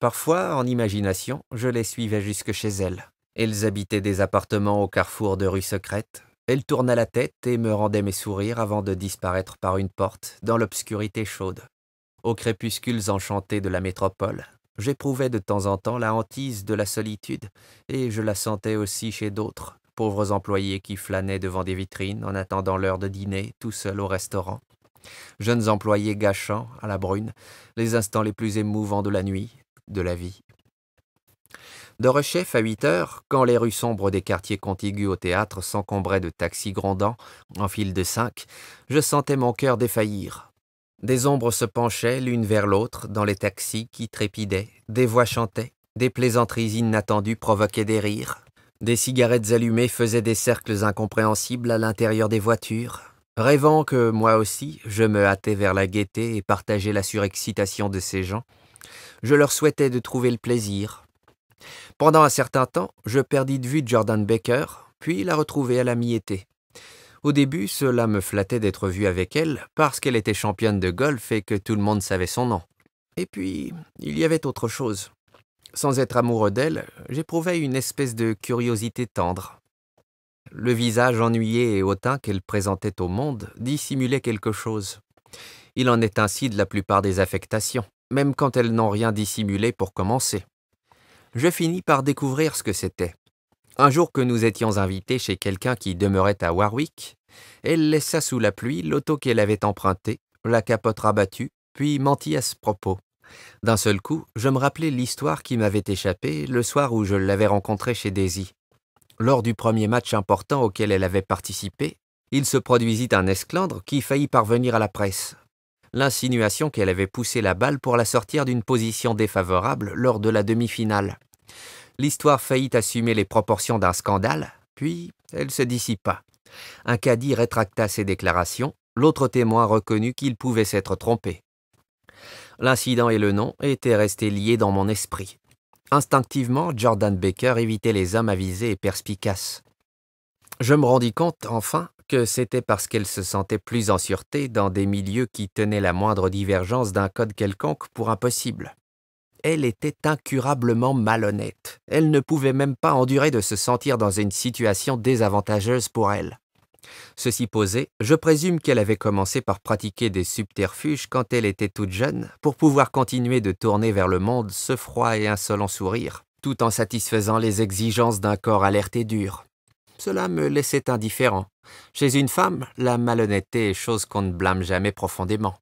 Parfois, en imagination, je les suivais jusque chez elles. Elles habitaient des appartements au carrefour de rues secrètes. Elles tournaient la tête et me rendaient mes sourires avant de disparaître par une porte dans l'obscurité chaude. Aux crépuscules enchantés de la métropole, J'éprouvais de temps en temps la hantise de la solitude, et je la sentais aussi chez d'autres, pauvres employés qui flânaient devant des vitrines en attendant l'heure de dîner, tout seuls au restaurant. Jeunes employés gâchant, à la brune, les instants les plus émouvants de la nuit, de la vie. De rechef à huit heures, quand les rues sombres des quartiers contigus au théâtre s'encombraient de taxis grondants, en file de cinq, je sentais mon cœur défaillir. Des ombres se penchaient l'une vers l'autre dans les taxis qui trépidaient, des voix chantaient, des plaisanteries inattendues provoquaient des rires, des cigarettes allumées faisaient des cercles incompréhensibles à l'intérieur des voitures, rêvant que moi aussi je me hâtais vers la gaieté et partageais la surexcitation de ces gens. Je leur souhaitais de trouver le plaisir. Pendant un certain temps, je perdis de vue Jordan Baker, puis la retrouvai à la mi-été. Au début, cela me flattait d'être vu avec elle parce qu'elle était championne de golf et que tout le monde savait son nom. Et puis, il y avait autre chose. Sans être amoureux d'elle, j'éprouvais une espèce de curiosité tendre. Le visage ennuyé et hautain qu'elle présentait au monde dissimulait quelque chose. Il en est ainsi de la plupart des affectations, même quand elles n'ont rien dissimulé pour commencer. Je finis par découvrir ce que c'était. Un jour que nous étions invités chez quelqu'un qui demeurait à Warwick, elle laissa sous la pluie l'auto qu'elle avait empruntée, la capote rabattue, puis mentit à ce propos. D'un seul coup, je me rappelais l'histoire qui m'avait échappé le soir où je l'avais rencontrée chez Daisy. Lors du premier match important auquel elle avait participé, il se produisit un esclandre qui faillit parvenir à la presse. L'insinuation qu'elle avait poussé la balle pour la sortir d'une position défavorable lors de la demi-finale l'histoire faillit assumer les proportions d'un scandale, puis elle se dissipa. Un caddie rétracta ses déclarations, l'autre témoin reconnut qu'il pouvait s'être trompé. L'incident et le nom étaient restés liés dans mon esprit. Instinctivement, Jordan Baker évitait les hommes avisés et perspicaces. Je me rendis compte, enfin, que c'était parce qu'elle se sentait plus en sûreté dans des milieux qui tenaient la moindre divergence d'un code quelconque pour impossible. Elle était incurablement malhonnête. Elle ne pouvait même pas endurer de se sentir dans une situation désavantageuse pour elle. Ceci posé, je présume qu'elle avait commencé par pratiquer des subterfuges quand elle était toute jeune pour pouvoir continuer de tourner vers le monde ce froid et insolent sourire, tout en satisfaisant les exigences d'un corps alerte et dur. Cela me laissait indifférent. Chez une femme, la malhonnêteté est chose qu'on ne blâme jamais profondément.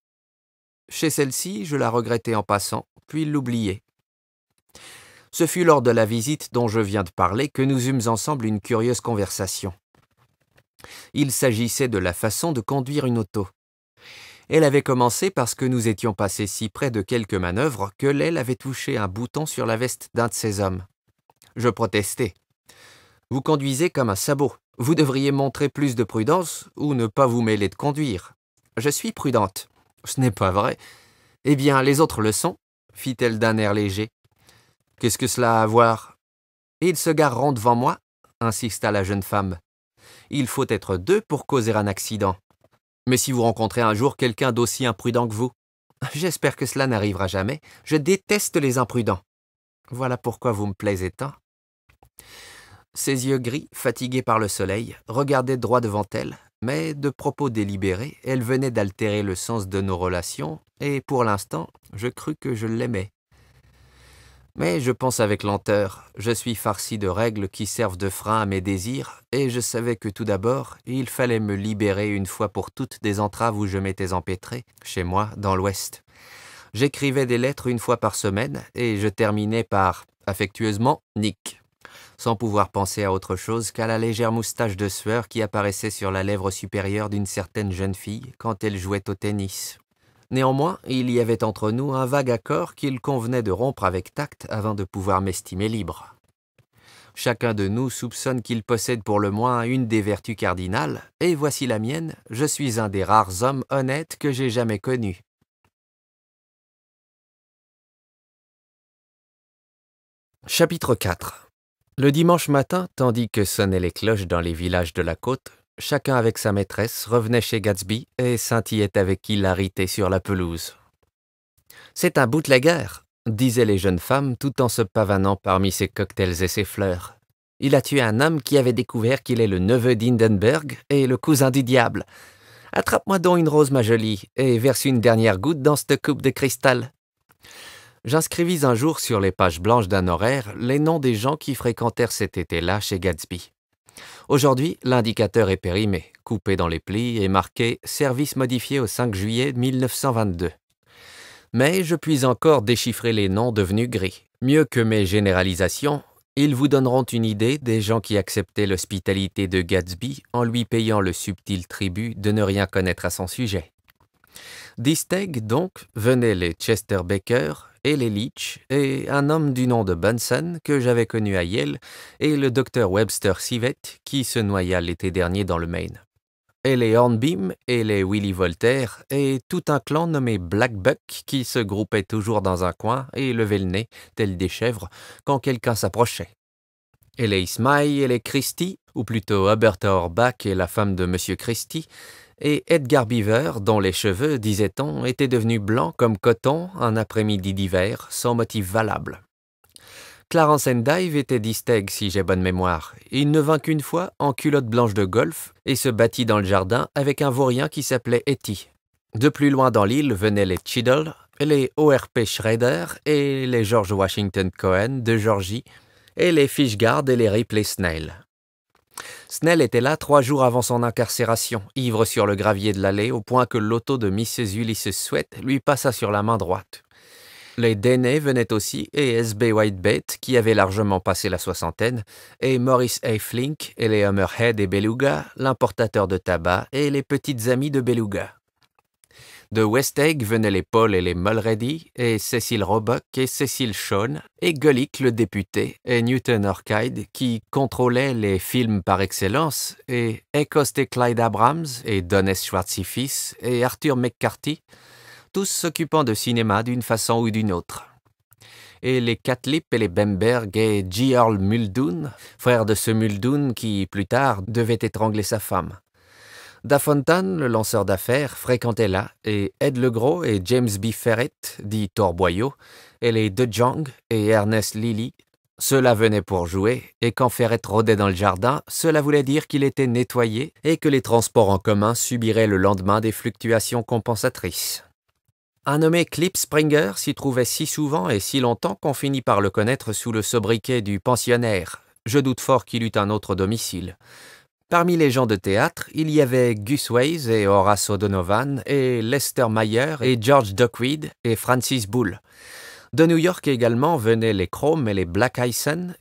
Chez celle-ci, je la regrettais en passant, puis l'oubliais. Ce fut lors de la visite dont je viens de parler que nous eûmes ensemble une curieuse conversation. Il s'agissait de la façon de conduire une auto. Elle avait commencé parce que nous étions passés si près de quelques manœuvres que l'aile avait touché un bouton sur la veste d'un de ces hommes. Je protestai. Vous conduisez comme un sabot. Vous devriez montrer plus de prudence ou ne pas vous mêler de conduire. Je suis prudente. Ce n'est pas vrai. Eh bien, les autres le sont, fit-elle d'un air léger. Qu'est-ce que cela a à voir? Ils se gareront devant moi, insista la jeune femme. Il faut être deux pour causer un accident. Mais si vous rencontrez un jour quelqu'un d'aussi imprudent que vous, j'espère que cela n'arrivera jamais. Je déteste les imprudents. Voilà pourquoi vous me plaisez tant. Ses yeux gris, fatigués par le soleil, regardaient droit devant elle, mais de propos délibérés, elle venait d'altérer le sens de nos relations, et pour l'instant, je crus que je l'aimais. Mais je pense avec lenteur, je suis farci de règles qui servent de frein à mes désirs, et je savais que tout d'abord, il fallait me libérer une fois pour toutes des entraves où je m'étais empêtré, chez moi, dans l'Ouest. J'écrivais des lettres une fois par semaine, et je terminais par, affectueusement, Nick, sans pouvoir penser à autre chose qu'à la légère moustache de sueur qui apparaissait sur la lèvre supérieure d'une certaine jeune fille quand elle jouait au tennis. Néanmoins, il y avait entre nous un vague accord qu'il convenait de rompre avec tact avant de pouvoir m'estimer libre. Chacun de nous soupçonne qu'il possède pour le moins une des vertus cardinales, et voici la mienne, je suis un des rares hommes honnêtes que j'ai jamais connus. Chapitre 4 Le dimanche matin, tandis que sonnaient les cloches dans les villages de la côte, chacun avec sa maîtresse, revenait chez Gatsby et scintillait avec hilarité sur la pelouse. C'est un bootlegger, disaient les jeunes femmes tout en se pavanant parmi ses cocktails et ses fleurs. Il a tué un homme qui avait découvert qu'il est le neveu d'Hindenburg et le cousin du diable. Attrape-moi donc une rose, ma jolie, et verse une dernière goutte dans cette coupe de cristal. J'inscrivis un jour sur les pages blanches d'un horaire les noms des gens qui fréquentèrent cet été-là chez Gatsby. Aujourd'hui, l'indicateur est périmé, coupé dans les plis et marqué Service modifié au 5 juillet 1922. Mais je puis encore déchiffrer les noms devenus gris. Mieux que mes généralisations, ils vous donneront une idée des gens qui acceptaient l'hospitalité de Gatsby en lui payant le subtil tribut de ne rien connaître à son sujet. D'Isteg, donc, venaient les Chester Baker, et les Leach, et un homme du nom de Bunsen que j'avais connu à Yale, et le docteur Webster Sivet qui se noya l'été dernier dans le Maine. Et les Hornbeam et les Willy Voltaire, et tout un clan nommé Black Buck qui se groupait toujours dans un coin et levait le nez, tel des chèvres, quand quelqu'un s'approchait. Et les Ismail et les Christie, ou plutôt Huberta Orbach et la femme de M. Christie, et Edgar Beaver, dont les cheveux, disait-on, étaient devenus blancs comme coton un après-midi d'hiver, sans motif valable. Clarence Endive était disteg, si j'ai bonne mémoire. Il ne vint qu'une fois en culotte blanche de golf et se battit dans le jardin avec un vaurien qui s'appelait Etty. De plus loin dans l'île venaient les Chiddle, les O.R.P. Schrader et les George Washington Cohen de Georgie, et les Fishguard et les Ripley Snell. Snell était là trois jours avant son incarcération, ivre sur le gravier de l'allée, au point que l'auto de Mrs. Ulysses Sweat lui passa sur la main droite. Les Deney venaient aussi, et S.B. Whitebait, qui avait largement passé la soixantaine, et Maurice A. Flink, et les Hammerhead et Beluga, l'importateur de tabac, et les petites amies de Beluga. De West Egg venaient les Paul et les Mulready, et Cecil Roebuck et Cecil Shawn, et Gullick le député, et Newton Orchid, qui contrôlaient les films par excellence, et Ecost et Clyde Abrams, et Donnes Schwartzifis, et Arthur McCarthy, tous s'occupant de cinéma d'une façon ou d'une autre et les Catlip et les Bemberg et G. Earl Muldoon, frère de ce Muldoon qui, plus tard, devait étrangler sa femme. Dafontaine, le lanceur d'affaires, fréquentait là, et Ed Legros et James B. Ferret, dit Torboyau, et les De Jong et Ernest Lilly, cela venait pour jouer, et quand Ferret rôdait dans le jardin, cela voulait dire qu'il était nettoyé et que les transports en commun subiraient le lendemain des fluctuations compensatrices. Un nommé Clip Springer s'y trouvait si souvent et si longtemps qu'on finit par le connaître sous le sobriquet du pensionnaire. Je doute fort qu'il eût un autre domicile. Parmi les gens de théâtre, il y avait Gus Weiss et Horace O'Donovan et Lester Mayer et George Duckweed et Francis Bull. De New York également venaient les Chrome et les Black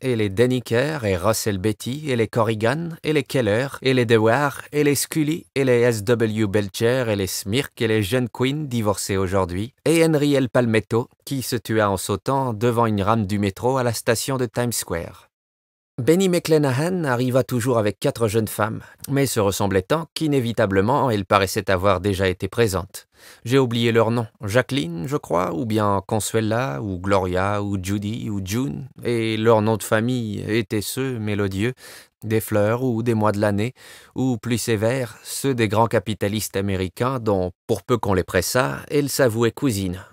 et les Deniker et Russell Betty et les Corrigan et les Keller et les Dewar et les Scully et les S.W. Belcher et les Smirk et les jeunes Queen divorcés aujourd'hui et Henry L. Palmetto qui se tua en sautant devant une rame du métro à la station de Times Square. Benny McClenahan arriva toujours avec quatre jeunes femmes, mais se ressemblaient tant qu'inévitablement elles paraissaient avoir déjà été présentes. J'ai oublié leur nom, Jacqueline, je crois, ou bien Consuela, ou Gloria, ou Judy, ou June, et leurs noms de famille étaient ceux, mélodieux, des fleurs ou des mois de l'année, ou plus sévères, ceux des grands capitalistes américains dont, pour peu qu'on les pressât, elles s'avouaient cousines.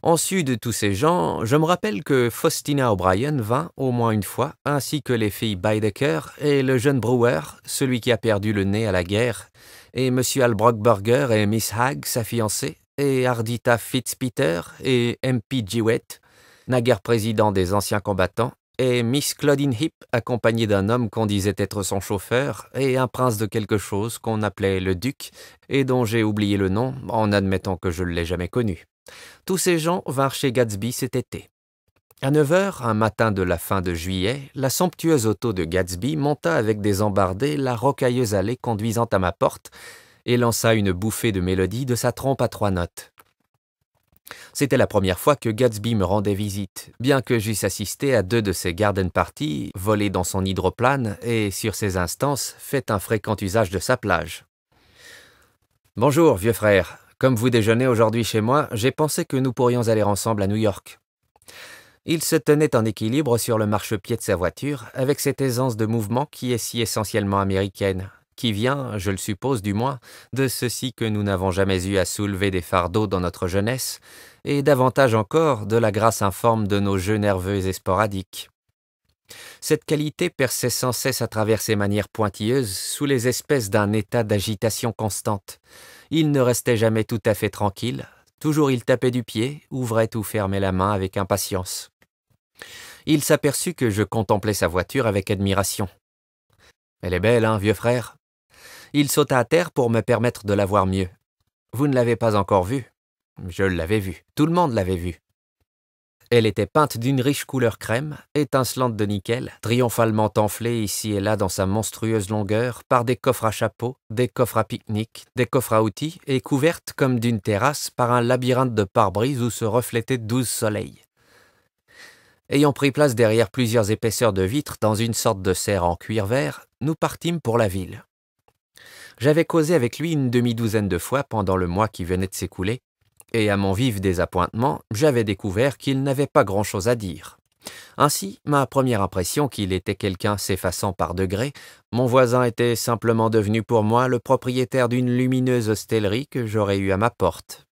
En su de tous ces gens, je me rappelle que Faustina O'Brien vint au moins une fois, ainsi que les filles Baedeker et le jeune Brewer, celui qui a perdu le nez à la guerre, et M. Albrockburger et Miss Hagg, sa fiancée, et Ardita Fitzpeter et M.P. Jewett, naguère président des anciens combattants, et Miss Claudine Heap, accompagnée d'un homme qu'on disait être son chauffeur, et un prince de quelque chose qu'on appelait le duc, et dont j'ai oublié le nom, en admettant que je ne l'ai jamais connu. Tous ces gens vinrent chez Gatsby cet été. À 9 heures, un matin de la fin de juillet, la somptueuse auto de Gatsby monta avec des embardés la rocailleuse allée conduisant à ma porte et lança une bouffée de mélodie de sa trompe à trois notes. C'était la première fois que Gatsby me rendait visite, bien que j'eusse assisté à deux de ses garden parties, volé dans son hydroplane et, sur ses instances, fait un fréquent usage de sa plage. Bonjour, vieux frère, comme vous déjeunez aujourd'hui chez moi, j'ai pensé que nous pourrions aller ensemble à New York. Il se tenait en équilibre sur le marchepied de sa voiture, avec cette aisance de mouvement qui est si essentiellement américaine, qui vient, je le suppose du moins, de ceci que nous n'avons jamais eu à soulever des fardeaux dans notre jeunesse, et davantage encore de la grâce informe de nos jeux nerveux et sporadiques. Cette qualité perçait sans cesse à travers ses manières pointilleuses sous les espèces d'un état d'agitation constante, il ne restait jamais tout à fait tranquille, toujours il tapait du pied, ouvrait ou fermait la main avec impatience. Il s'aperçut que je contemplais sa voiture avec admiration. Elle est belle, hein, vieux frère Il sauta à terre pour me permettre de la voir mieux. Vous ne l'avez pas encore vue Je l'avais vue. Tout le monde l'avait vue. Elle était peinte d'une riche couleur crème, étincelante de nickel, triomphalement enflée ici et là dans sa monstrueuse longueur par des coffres à chapeau, des coffres à pique-nique, des coffres à outils, et couverte comme d'une terrasse par un labyrinthe de pare-brise où se reflétaient douze soleils. Ayant pris place derrière plusieurs épaisseurs de vitres dans une sorte de serre en cuir vert, nous partîmes pour la ville. J'avais causé avec lui une demi-douzaine de fois pendant le mois qui venait de s'écouler, et à mon vif désappointement, j'avais découvert qu'il n'avait pas grand-chose à dire. Ainsi, ma première impression qu'il était quelqu'un s'effaçant par degrés, mon voisin était simplement devenu pour moi le propriétaire d'une lumineuse hostellerie que j'aurais eue à ma porte.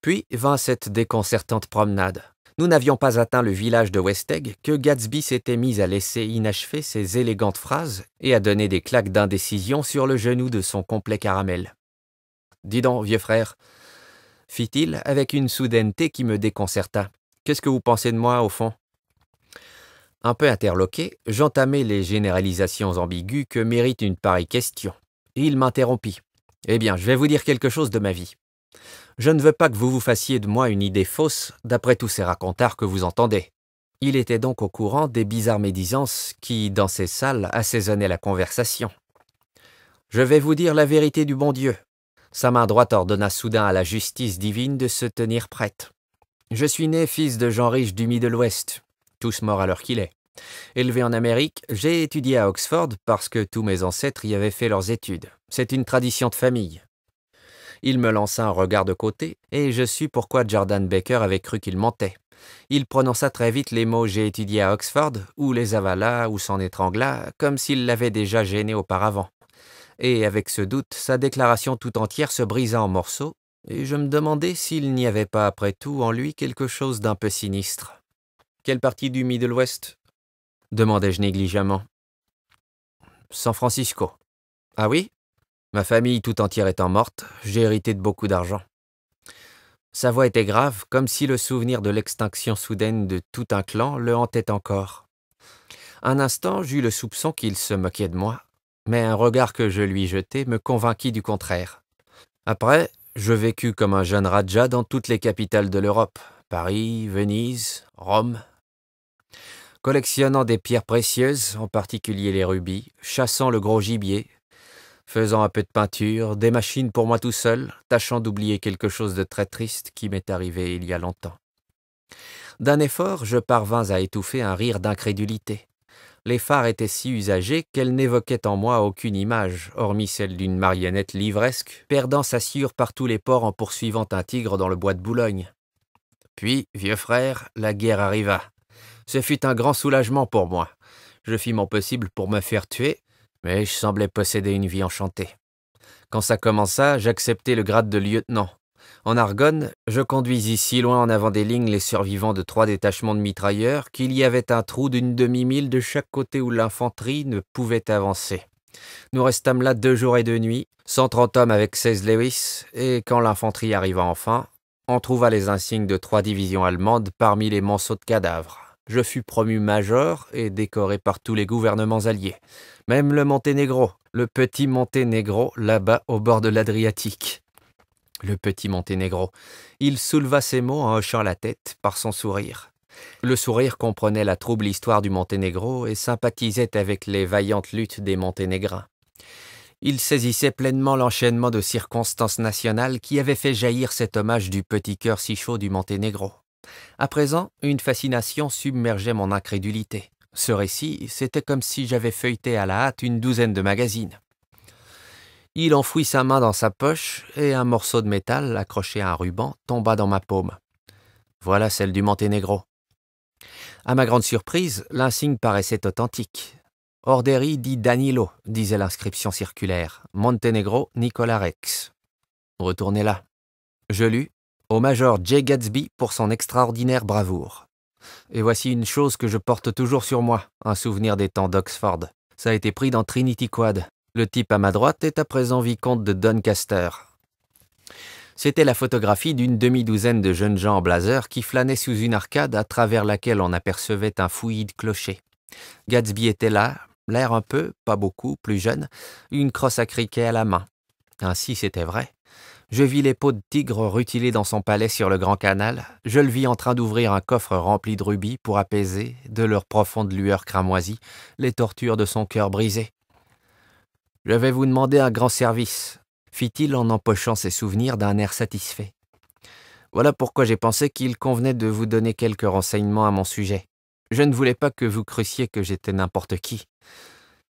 Puis vint cette déconcertante promenade. Nous n'avions pas atteint le village de Westeg que Gatsby s'était mis à laisser inachever ses élégantes phrases et à donner des claques d'indécision sur le genou de son complet caramel. Dis donc, vieux frère, fit-il avec une soudaineté qui me déconcerta. Qu'est-ce que vous pensez de moi, au fond? Un peu interloqué, j'entamai les généralisations ambiguës que mérite une pareille question. Il m'interrompit. Eh bien, je vais vous dire quelque chose de ma vie. Je ne veux pas que vous vous fassiez de moi une idée fausse d'après tous ces racontards que vous entendez. Il était donc au courant des bizarres médisances qui, dans ces salles, assaisonnaient la conversation. Je vais vous dire la vérité du bon Dieu, Sa main droite ordonna soudain à la justice divine de se tenir prête. Je suis né fils de gens riches du Middle West, tous morts à l'heure qu'il est. Élevé en Amérique, j'ai étudié à Oxford parce que tous mes ancêtres y avaient fait leurs études. C'est une tradition de famille. Il me lança un regard de côté, et je sus pourquoi Jordan Baker avait cru qu'il mentait. Il prononça très vite les mots J'ai étudié à Oxford, ou les avala, ou s'en étrangla, comme s'il l'avait déjà gêné auparavant. Et avec ce doute, sa déclaration tout entière se brisa en morceaux, et je me demandais s'il n'y avait pas après tout en lui quelque chose d'un peu sinistre. Quelle partie du Middle West demandai-je négligemment. San Francisco. Ah oui? Ma famille tout entière étant morte, j'ai hérité de beaucoup d'argent. Sa voix était grave, comme si le souvenir de l'extinction soudaine de tout un clan le hantait encore. Un instant, j'eus le soupçon qu'il se moquait de moi, mais un regard que je lui jetai me convainquit du contraire. Après, je vécus comme un jeune Raja dans toutes les capitales de l'Europe, Paris, Venise, Rome, collectionnant des pierres précieuses, en particulier les rubis, chassant le gros gibier, faisant un peu de peinture, des machines pour moi tout seul, tâchant d'oublier quelque chose de très triste qui m'est arrivé il y a longtemps. D'un effort, je parvins à étouffer un rire d'incrédulité. Les phares étaient si usagés qu'elles n'évoquaient en moi aucune image, hormis celle d'une marionnette livresque, perdant sa sciure par tous les ports en poursuivant un tigre dans le bois de Boulogne. Puis, vieux frère, la guerre arriva. Ce fut un grand soulagement pour moi. Je fis mon possible pour me faire tuer, mais je semblais posséder une vie enchantée. Quand ça commença, j'acceptai le grade de lieutenant. En Argonne, je conduisis si loin en avant des lignes les survivants de trois détachements de mitrailleurs qu'il y avait un trou d'une demi-mille de chaque côté où l'infanterie ne pouvait avancer. Nous restâmes là deux jours et deux nuits, 130 hommes avec 16 Lewis, et quand l'infanterie arriva enfin, on trouva les insignes de trois divisions allemandes parmi les monceaux de cadavres. Je fus promu major et décoré par tous les gouvernements alliés. Même le Monténégro, le petit Monténégro, là-bas au bord de l'Adriatique. Le petit Monténégro. Il souleva ces mots en hochant la tête par son sourire. Le sourire comprenait la trouble histoire du Monténégro et sympathisait avec les vaillantes luttes des Monténégrins. Il saisissait pleinement l'enchaînement de circonstances nationales qui avaient fait jaillir cet hommage du petit cœur si chaud du Monténégro. À présent, une fascination submergeait mon incrédulité. Ce récit, c'était comme si j'avais feuilleté à la hâte une douzaine de magazines. Il enfouit sa main dans sa poche et un morceau de métal accroché à un ruban tomba dans ma paume. Voilà celle du Monténégro. À ma grande surprise, l'insigne paraissait authentique. Orderi dit Danilo, disait l'inscription circulaire. Monténégro, Nicolas Rex. Retournez là. Je lus au major Jay Gatsby pour son extraordinaire bravoure. Et voici une chose que je porte toujours sur moi, un souvenir des temps d'Oxford. Ça a été pris dans Trinity Quad. Le type à ma droite est à présent vicomte de Doncaster. C'était la photographie d'une demi-douzaine de jeunes gens en blazer qui flânaient sous une arcade à travers laquelle on apercevait un fouillis de clocher. Gatsby était là, l'air un peu, pas beaucoup, plus jeune, une crosse à criquet à la main. Ainsi c'était vrai. Je vis les peaux de tigre rutilées dans son palais sur le Grand Canal. Je le vis en train d'ouvrir un coffre rempli de rubis pour apaiser, de leur profonde lueur cramoisie, les tortures de son cœur brisé. Je vais vous demander un grand service, fit-il en empochant ses souvenirs d'un air satisfait. Voilà pourquoi j'ai pensé qu'il convenait de vous donner quelques renseignements à mon sujet. Je ne voulais pas que vous crussiez que j'étais n'importe qui.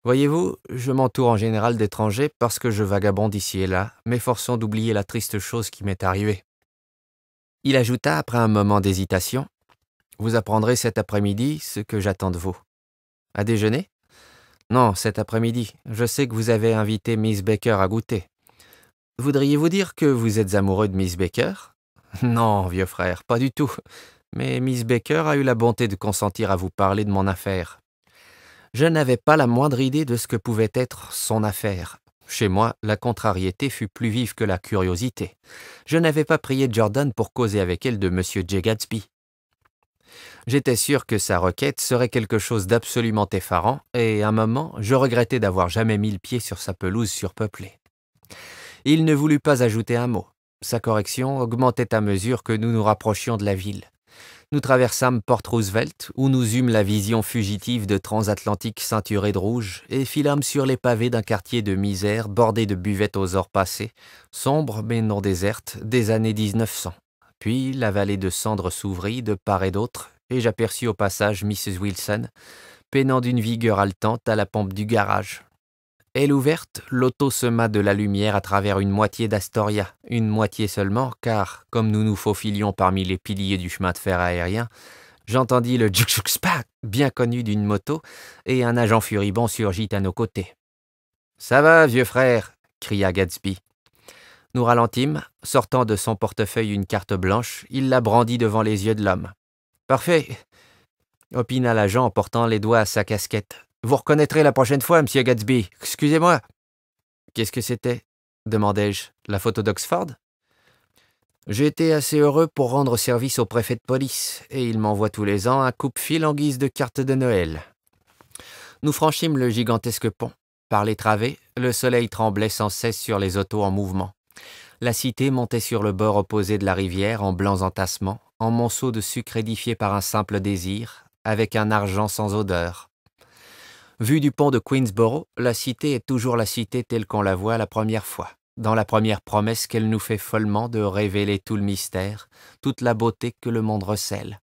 Voyez-vous, je m'entoure en général d'étrangers parce que je vagabonde ici et là, m'efforçant d'oublier la triste chose qui m'est arrivée. Il ajouta après un moment d'hésitation Vous apprendrez cet après-midi ce que j'attends de vous. À déjeuner? Non, cet après-midi. Je sais que vous avez invité Miss Baker à goûter. Voudriez-vous dire que vous êtes amoureux de Miss Baker? [LAUGHS] Non, vieux frère, pas du tout. Mais Miss Baker a eu la bonté de consentir à vous parler de mon affaire. Je n'avais pas la moindre idée de ce que pouvait être son affaire. Chez moi, la contrariété fut plus vive que la curiosité. Je n'avais pas prié Jordan pour causer avec elle de M. J. Gatsby. J'étais sûr que sa requête serait quelque chose d'absolument effarant, et à un moment, je regrettais d'avoir jamais mis le pied sur sa pelouse surpeuplée. Il ne voulut pas ajouter un mot. Sa correction augmentait à mesure que nous nous rapprochions de la ville. Nous traversâmes Port Roosevelt, où nous eûmes la vision fugitive de transatlantiques ceinturés de rouge, et filâmes sur les pavés d'un quartier de misère bordé de buvettes aux ors passés, sombre mais non déserte, des années 1900. Puis la vallée de cendres s'ouvrit de part et d'autre, et j'aperçus au passage Mrs. Wilson, peinant d'une vigueur haletante à la pompe du garage. Elle ouverte, l'auto sema de la lumière à travers une moitié d'Astoria, une moitié seulement, car, comme nous nous faufilions parmi les piliers du chemin de fer aérien, j'entendis le juk bien connu d'une moto, et un agent furibond surgit à nos côtés. Ça va, vieux frère? cria Gatsby. Nous ralentîmes, sortant de son portefeuille une carte blanche, il la brandit devant les yeux de l'homme. Parfait, opina l'agent en portant les doigts à sa casquette. Vous reconnaîtrez la prochaine fois, monsieur Gatsby. Excusez-moi. Qu'est-ce que c'était? demandai-je. La photo d'Oxford? J'ai été assez heureux pour rendre service au préfet de police, et il m'envoie tous les ans un coupe-fil en guise de carte de Noël. Nous franchîmes le gigantesque pont. Par les travées, le soleil tremblait sans cesse sur les autos en mouvement. La cité montait sur le bord opposé de la rivière en blancs entassements, en monceaux de sucre édifiés par un simple désir, avec un argent sans odeur. Vue du pont de Queensboro, la cité est toujours la cité telle qu'on la voit la première fois, dans la première promesse qu'elle nous fait follement de révéler tout le mystère, toute la beauté que le monde recèle.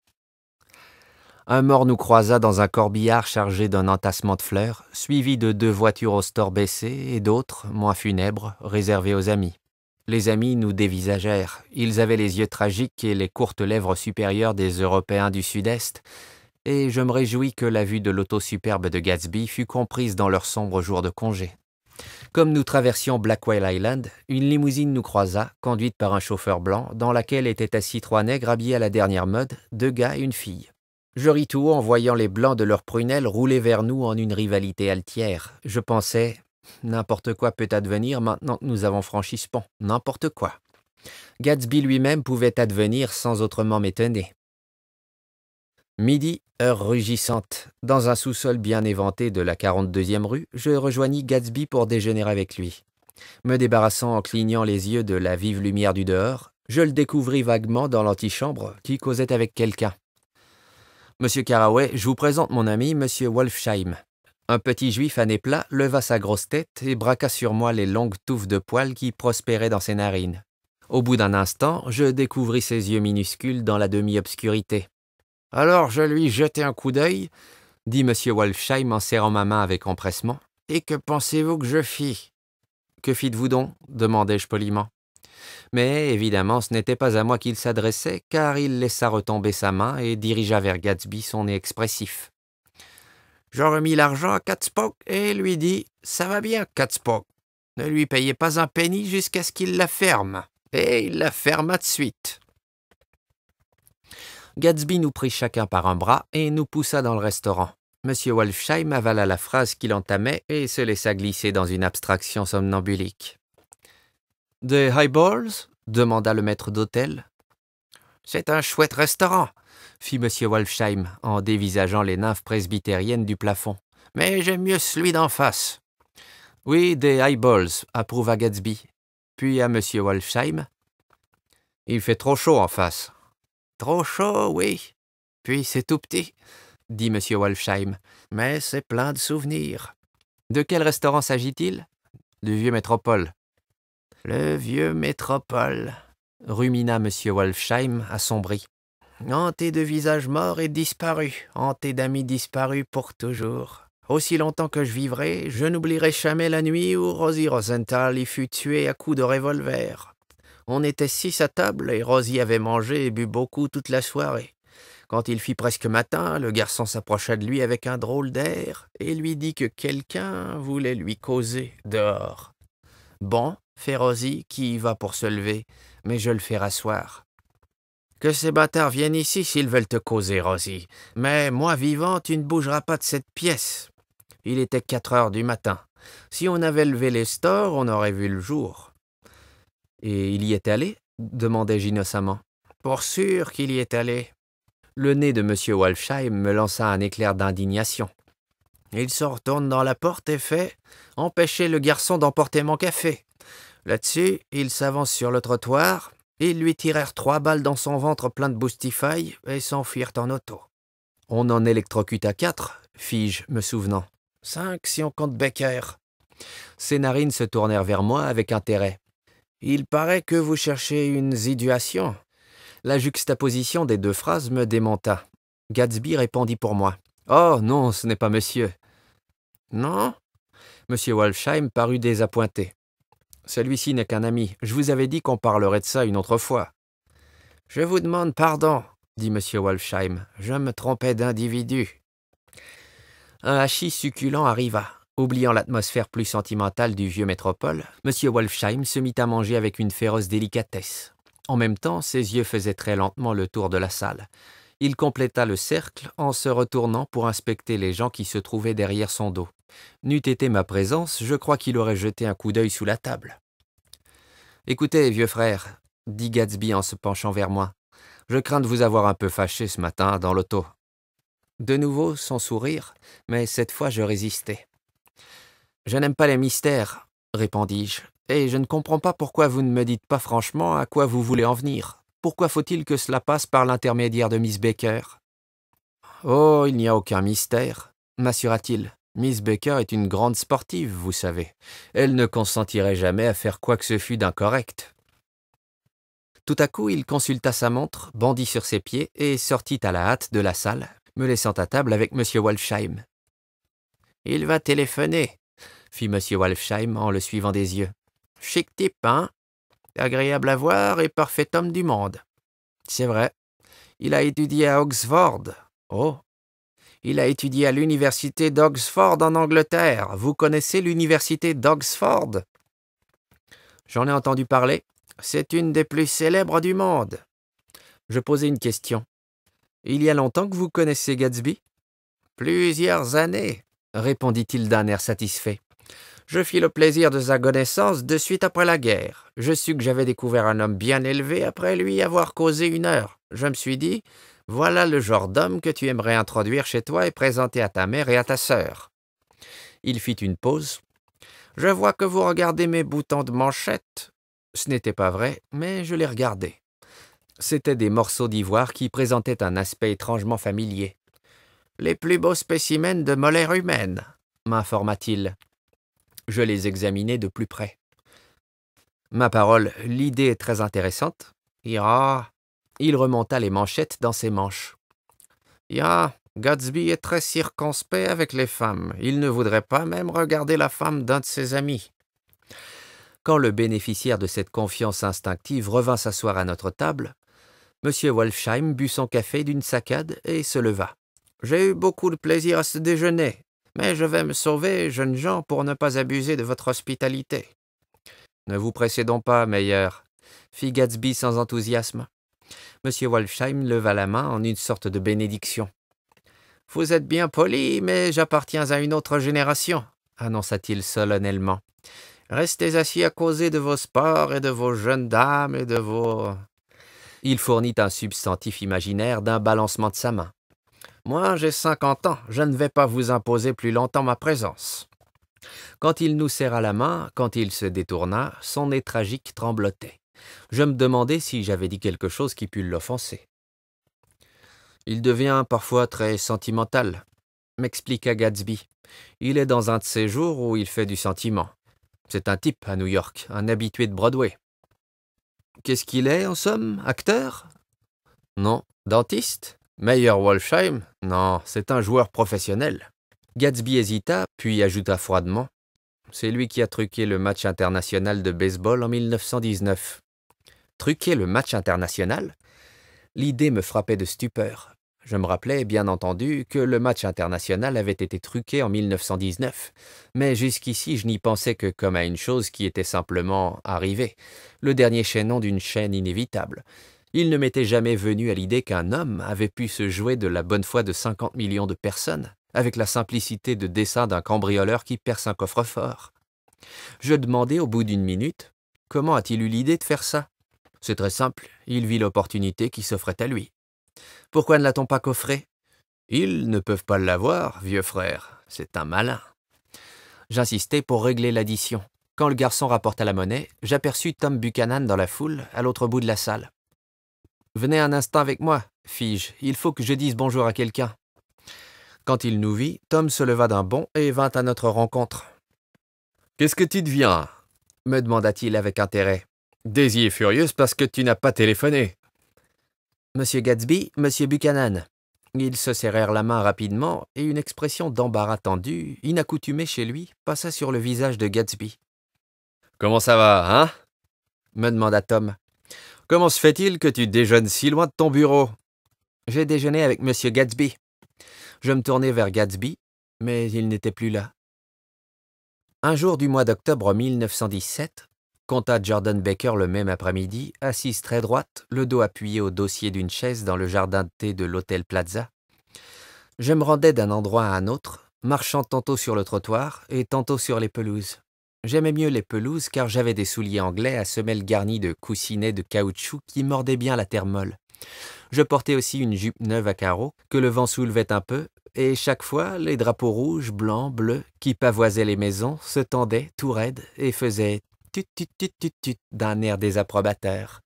Un mort nous croisa dans un corbillard chargé d'un entassement de fleurs, suivi de deux voitures au store baissées et d'autres, moins funèbres, réservées aux amis. Les amis nous dévisagèrent. Ils avaient les yeux tragiques et les courtes lèvres supérieures des Européens du Sud-Est, et je me réjouis que la vue de l'auto superbe de Gatsby fût comprise dans leur sombre jour de congé. Comme nous traversions Blackwell Island, une limousine nous croisa, conduite par un chauffeur blanc, dans laquelle étaient assis trois nègres habillés à la dernière mode, deux gars et une fille. Je ris tout haut en voyant les blancs de leurs prunelles rouler vers nous en une rivalité altière. Je pensais, n'importe quoi peut advenir maintenant que nous avons franchi ce pont, n'importe quoi. Gatsby lui-même pouvait advenir sans autrement m'étonner. Midi, heure rugissante. Dans un sous-sol bien éventé de la 42e rue, je rejoignis Gatsby pour déjeuner avec lui. Me débarrassant en clignant les yeux de la vive lumière du dehors, je le découvris vaguement dans l'antichambre qui causait avec quelqu'un. Monsieur Caraway, je vous présente mon ami, Monsieur Wolfsheim. Un petit juif à nez plat leva sa grosse tête et braqua sur moi les longues touffes de poils qui prospéraient dans ses narines. Au bout d'un instant, je découvris ses yeux minuscules dans la demi-obscurité. Alors je lui jetai un coup d'œil, dit M. Wolfsheim en serrant ma main avec empressement. Et que pensez-vous que je fis Que fîtes-vous donc? demandai-je poliment. Mais évidemment, ce n'était pas à moi qu'il s'adressait, car il laissa retomber sa main et dirigea vers Gatsby son nez expressif. Je remis l'argent à Catspock et lui dis Ça va bien, Catspock. Ne lui payez pas un penny jusqu'à ce qu'il la ferme. Et il la ferma de suite. Gatsby nous prit chacun par un bras et nous poussa dans le restaurant. Monsieur Wolfsheim avala la phrase qu'il entamait et se laissa glisser dans une abstraction somnambulique. Des highballs? demanda le maître d'hôtel. C'est un chouette restaurant, fit Monsieur Wolfsheim en dévisageant les nymphes presbytériennes du plafond. Mais j'aime mieux celui d'en face. Oui, des highballs, approuva Gatsby. Puis à Monsieur Wolfsheim. Il fait trop chaud en face. Trop chaud, oui. Puis c'est tout petit, dit M. Wolfsheim, mais c'est plein de souvenirs. De quel restaurant s'agit-il? Du vieux métropole. Le vieux métropole, rumina M. Wolfsheim assombri. Hanté de visages morts et disparus, hanté d'amis disparus pour toujours. Aussi longtemps que je vivrai, je n'oublierai jamais la nuit où Rosie Rosenthal y fut tuée à coups de revolver. On était six à table et Rosie avait mangé et bu beaucoup toute la soirée. Quand il fit presque matin, le garçon s'approcha de lui avec un drôle d'air et lui dit que quelqu'un voulait lui causer dehors. Bon, fait Rosie, qui y va pour se lever, mais je le fais rasseoir. Que ces bâtards viennent ici s'ils veulent te causer, Rosie. Mais moi vivant, tu ne bougeras pas de cette pièce. Il était quatre heures du matin. Si on avait levé les stores, on aurait vu le jour. Et il y est allé? demandai-je innocemment. Pour sûr qu'il y est allé. Le nez de M. Wolfsheim me lança un éclair d'indignation. Il se retourne dans la porte et fait Empêcher le garçon d'emporter mon café. Là-dessus, il s'avance sur le trottoir, Ils lui tirèrent trois balles dans son ventre plein de boostify et s'enfuirent en auto. On en électrocute quatre, fis-je, me souvenant. Cinq si on compte Becker. Ses narines se tournèrent vers moi avec intérêt. Il paraît que vous cherchez une situation. La juxtaposition des deux phrases me démonta. Gatsby répondit pour moi. Oh non, ce n'est pas monsieur. Non? Monsieur Wolfsheim parut désappointé. Celui-ci n'est qu'un ami. Je vous avais dit qu'on parlerait de ça une autre fois. Je vous demande pardon, dit monsieur Wolfsheim. Je me trompais d'individu. Un hachis succulent arriva. Oubliant l'atmosphère plus sentimentale du vieux métropole, M. Wolfsheim se mit à manger avec une féroce délicatesse. En même temps, ses yeux faisaient très lentement le tour de la salle. Il compléta le cercle en se retournant pour inspecter les gens qui se trouvaient derrière son dos. N'eût été ma présence, je crois qu'il aurait jeté un coup d'œil sous la table. Écoutez, vieux frère, dit Gatsby en se penchant vers moi, je crains de vous avoir un peu fâché ce matin dans l'auto. De nouveau, son sourire, mais cette fois je résistais. Je n'aime pas les mystères, répondis-je, et je ne comprends pas pourquoi vous ne me dites pas franchement à quoi vous voulez en venir. Pourquoi faut-il que cela passe par l'intermédiaire de Miss Baker? Oh, il n'y a aucun mystère, m'assura-t-il. Miss Baker est une grande sportive, vous savez. Elle ne consentirait jamais à faire quoi que ce fût d'incorrect. Tout à coup, il consulta sa montre, bondit sur ses pieds et sortit à la hâte de la salle, me laissant à table avec M. Wolfsheim. Il va téléphoner, fit M. Wolfsheim en le suivant des yeux. Chic type, hein? Agréable à voir et parfait homme du monde. C'est vrai. Il a étudié à Oxford. Oh. Il a étudié à l'université d'Oxford en Angleterre. Vous connaissez l'université d'Oxford? J'en ai entendu parler. C'est une des plus célèbres du monde. Je posais une question. Il y a longtemps que vous connaissez Gatsby? Plusieurs années, répondit-il d'un air satisfait. Je fis le plaisir de sa connaissance de suite après la guerre. Je sus que j'avais découvert un homme bien élevé après lui avoir causé une heure. Je me suis dit, voilà le genre d'homme que tu aimerais introduire chez toi et présenter à ta mère et à ta sœur. Il fit une pause. Je vois que vous regardez mes boutons de manchette. Ce n'était pas vrai, mais je les regardais. C'étaient des morceaux d'ivoire qui présentaient un aspect étrangement familier. Les plus beaux spécimens de molaire humaine, m'informa-t-il. Je les examinai de plus près. Ma parole, l'idée est très intéressante. Ya. Il remonta les manchettes dans ses manches. Ya, Gatsby est très circonspect avec les femmes. Il ne voudrait pas même regarder la femme d'un de ses amis. Quand le bénéficiaire de cette confiance instinctive revint s'asseoir à notre table, M. Wolfsheim but son café d'une saccade et se leva. J'ai eu beaucoup de plaisir à ce déjeuner, mais je vais me sauver, jeunes gens, pour ne pas abuser de votre hospitalité. Ne vous donc pas, meilleur, fit Gatsby sans enthousiasme. M. Wolfsheim leva la main en une sorte de bénédiction. Vous êtes bien poli, mais j'appartiens à une autre génération, annonça-t-il solennellement. Restez assis à causer de vos sports et de vos jeunes dames et de vos. Il fournit un substantif imaginaire d'un balancement de sa main. Moi, j'ai cinquante ans, je ne vais pas vous imposer plus longtemps ma présence. Quand il nous serra la main, quand il se détourna, son nez tragique tremblotait. Je me demandais si j'avais dit quelque chose qui pût l'offenser. Il devient parfois très sentimental, m'expliqua Gatsby. Il est dans un de ces jours où il fait du sentiment. C'est un type à New York, un habitué de Broadway. Qu'est-ce qu'il est, en somme Acteur? Non. Dentiste? Meyer Wolfsheim? Non, c'est un joueur professionnel. Gatsby hésita, puis ajouta froidement C'est lui qui a truqué le match international de baseball en 1919. Truquer le match international? L'idée me frappait de stupeur. Je me rappelais, bien entendu, que le match international avait été truqué en 1919, mais jusqu'ici je n'y pensais que comme à une chose qui était simplement arrivée, le dernier chaînon d'une chaîne inévitable. Il ne m'était jamais venu à l'idée qu'un homme avait pu se jouer de la bonne foi de 50 millions de personnes, avec la simplicité de dessin d'un cambrioleur qui perce un coffre-fort. Je demandai au bout d'une minute comment a-t-il eu l'idée de faire ça? C'est très simple, il vit l'opportunité qui s'offrait à lui. Pourquoi ne l'a-t-on pas coffré? Ils ne peuvent pas l'avoir, vieux frère, c'est un malin. J'insistai pour régler l'addition. Quand le garçon rapporta la monnaie, j'aperçus Tom Buchanan dans la foule, à l'autre bout de la salle. Venez un instant avec moi, fis-je, il faut que je dise bonjour à quelqu'un. Quand il nous vit, Tom se leva d'un bond et vint à notre rencontre. Qu'est-ce que tu deviens? me demanda-t-il avec intérêt. Daisy est furieuse parce que tu n'as pas téléphoné. Monsieur Gatsby, Monsieur Buchanan. Ils se serrèrent la main rapidement et une expression d'embarras tendu, inaccoutumée chez lui, passa sur le visage de Gatsby. Comment ça va, hein? me demanda Tom. Comment se fait-il que tu déjeunes si loin de ton bureau? J'ai déjeuné avec Monsieur Gatsby. Je me tournai vers Gatsby, mais il n'était plus là. Un jour du mois d'octobre 1917, conta Jordan Baker le même après-midi, assise très droite, le dos appuyé au dossier d'une chaise dans le jardin de thé de l'hôtel Plaza. Je me rendais d'un endroit à un autre, marchant tantôt sur le trottoir et tantôt sur les pelouses. J'aimais mieux les pelouses car j'avais des souliers anglais à semelles garnies de coussinets de caoutchouc qui mordaient bien la terre molle. Je portais aussi une jupe neuve à carreaux que le vent soulevait un peu, et chaque fois les drapeaux rouges, blancs, bleus qui pavoisaient les maisons se tendaient tout raides et faisaient tut tut tut tut tut d'un air désapprobateur.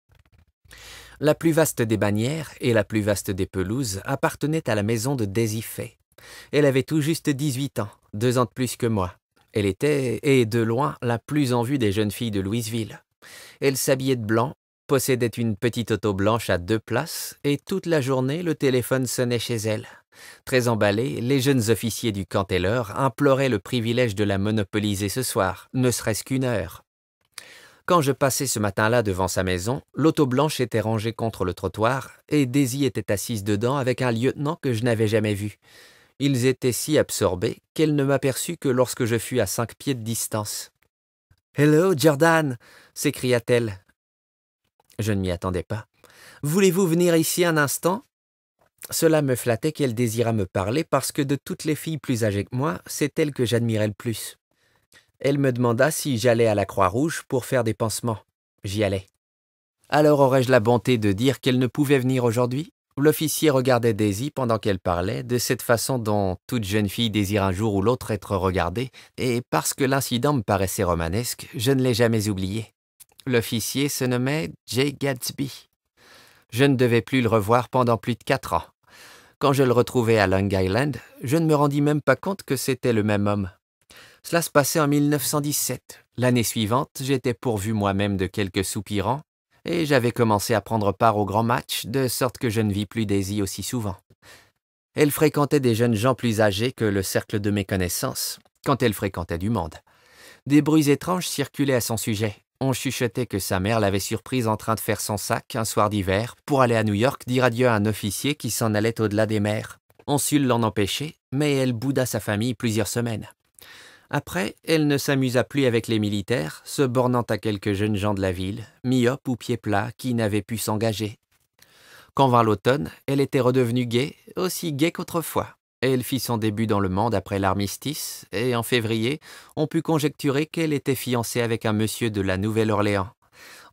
La plus vaste des bannières et la plus vaste des pelouses appartenaient à la maison de Fay. Elle avait tout juste dix-huit ans, deux ans de plus que moi. Elle était, et de loin, la plus en vue des jeunes filles de Louisville. Elle s'habillait de blanc, possédait une petite auto blanche à deux places, et toute la journée le téléphone sonnait chez elle. Très emballés, les jeunes officiers du Canteller imploraient le privilège de la monopoliser ce soir, ne serait-ce qu'une heure. Quand je passais ce matin-là devant sa maison, l'auto blanche était rangée contre le trottoir, et Daisy était assise dedans avec un lieutenant que je n'avais jamais vu. Ils étaient si absorbés qu'elle ne m'aperçut que lorsque je fus à cinq pieds de distance. Hello, Jordan s'écria-t-elle. Je ne m'y attendais pas. Voulez-vous venir ici un instant? Cela me flattait qu'elle désirât me parler parce que de toutes les filles plus âgées que moi, c'est elle que j'admirais le plus. Elle me demanda si j'allais à la Croix-Rouge pour faire des pansements. J'y allais. Alors aurais-je la bonté de dire qu'elle ne pouvait venir aujourd'hui? L'officier regardait Daisy pendant qu'elle parlait, de cette façon dont toute jeune fille désire un jour ou l'autre être regardée, et parce que l'incident me paraissait romanesque, je ne l'ai jamais oublié. L'officier se nommait Jay Gatsby. Je ne devais plus le revoir pendant plus de quatre ans. Quand je le retrouvai à Long Island, je ne me rendis même pas compte que c'était le même homme. Cela se passait en 1917. L'année suivante, j'étais pourvu moi-même de quelques soupirants et j'avais commencé à prendre part aux grands matchs, de sorte que je ne vis plus Daisy aussi souvent. Elle fréquentait des jeunes gens plus âgés que le cercle de mes connaissances, quand elle fréquentait du monde. Des bruits étranges circulaient à son sujet. On chuchotait que sa mère l'avait surprise en train de faire son sac un soir d'hiver pour aller à New York dire adieu à un officier qui s'en allait au-delà des mers. On sut l'en empêcher, mais elle bouda sa famille plusieurs semaines. Après, elle ne s'amusa plus avec les militaires, se bornant à quelques jeunes gens de la ville, myopes ou pieds plats, qui n'avaient pu s'engager. Quand vint l'automne, elle était redevenue gaie, aussi gaie qu'autrefois. Elle fit son début dans le monde après l'armistice, et en février, on put conjecturer qu'elle était fiancée avec un monsieur de la Nouvelle-Orléans.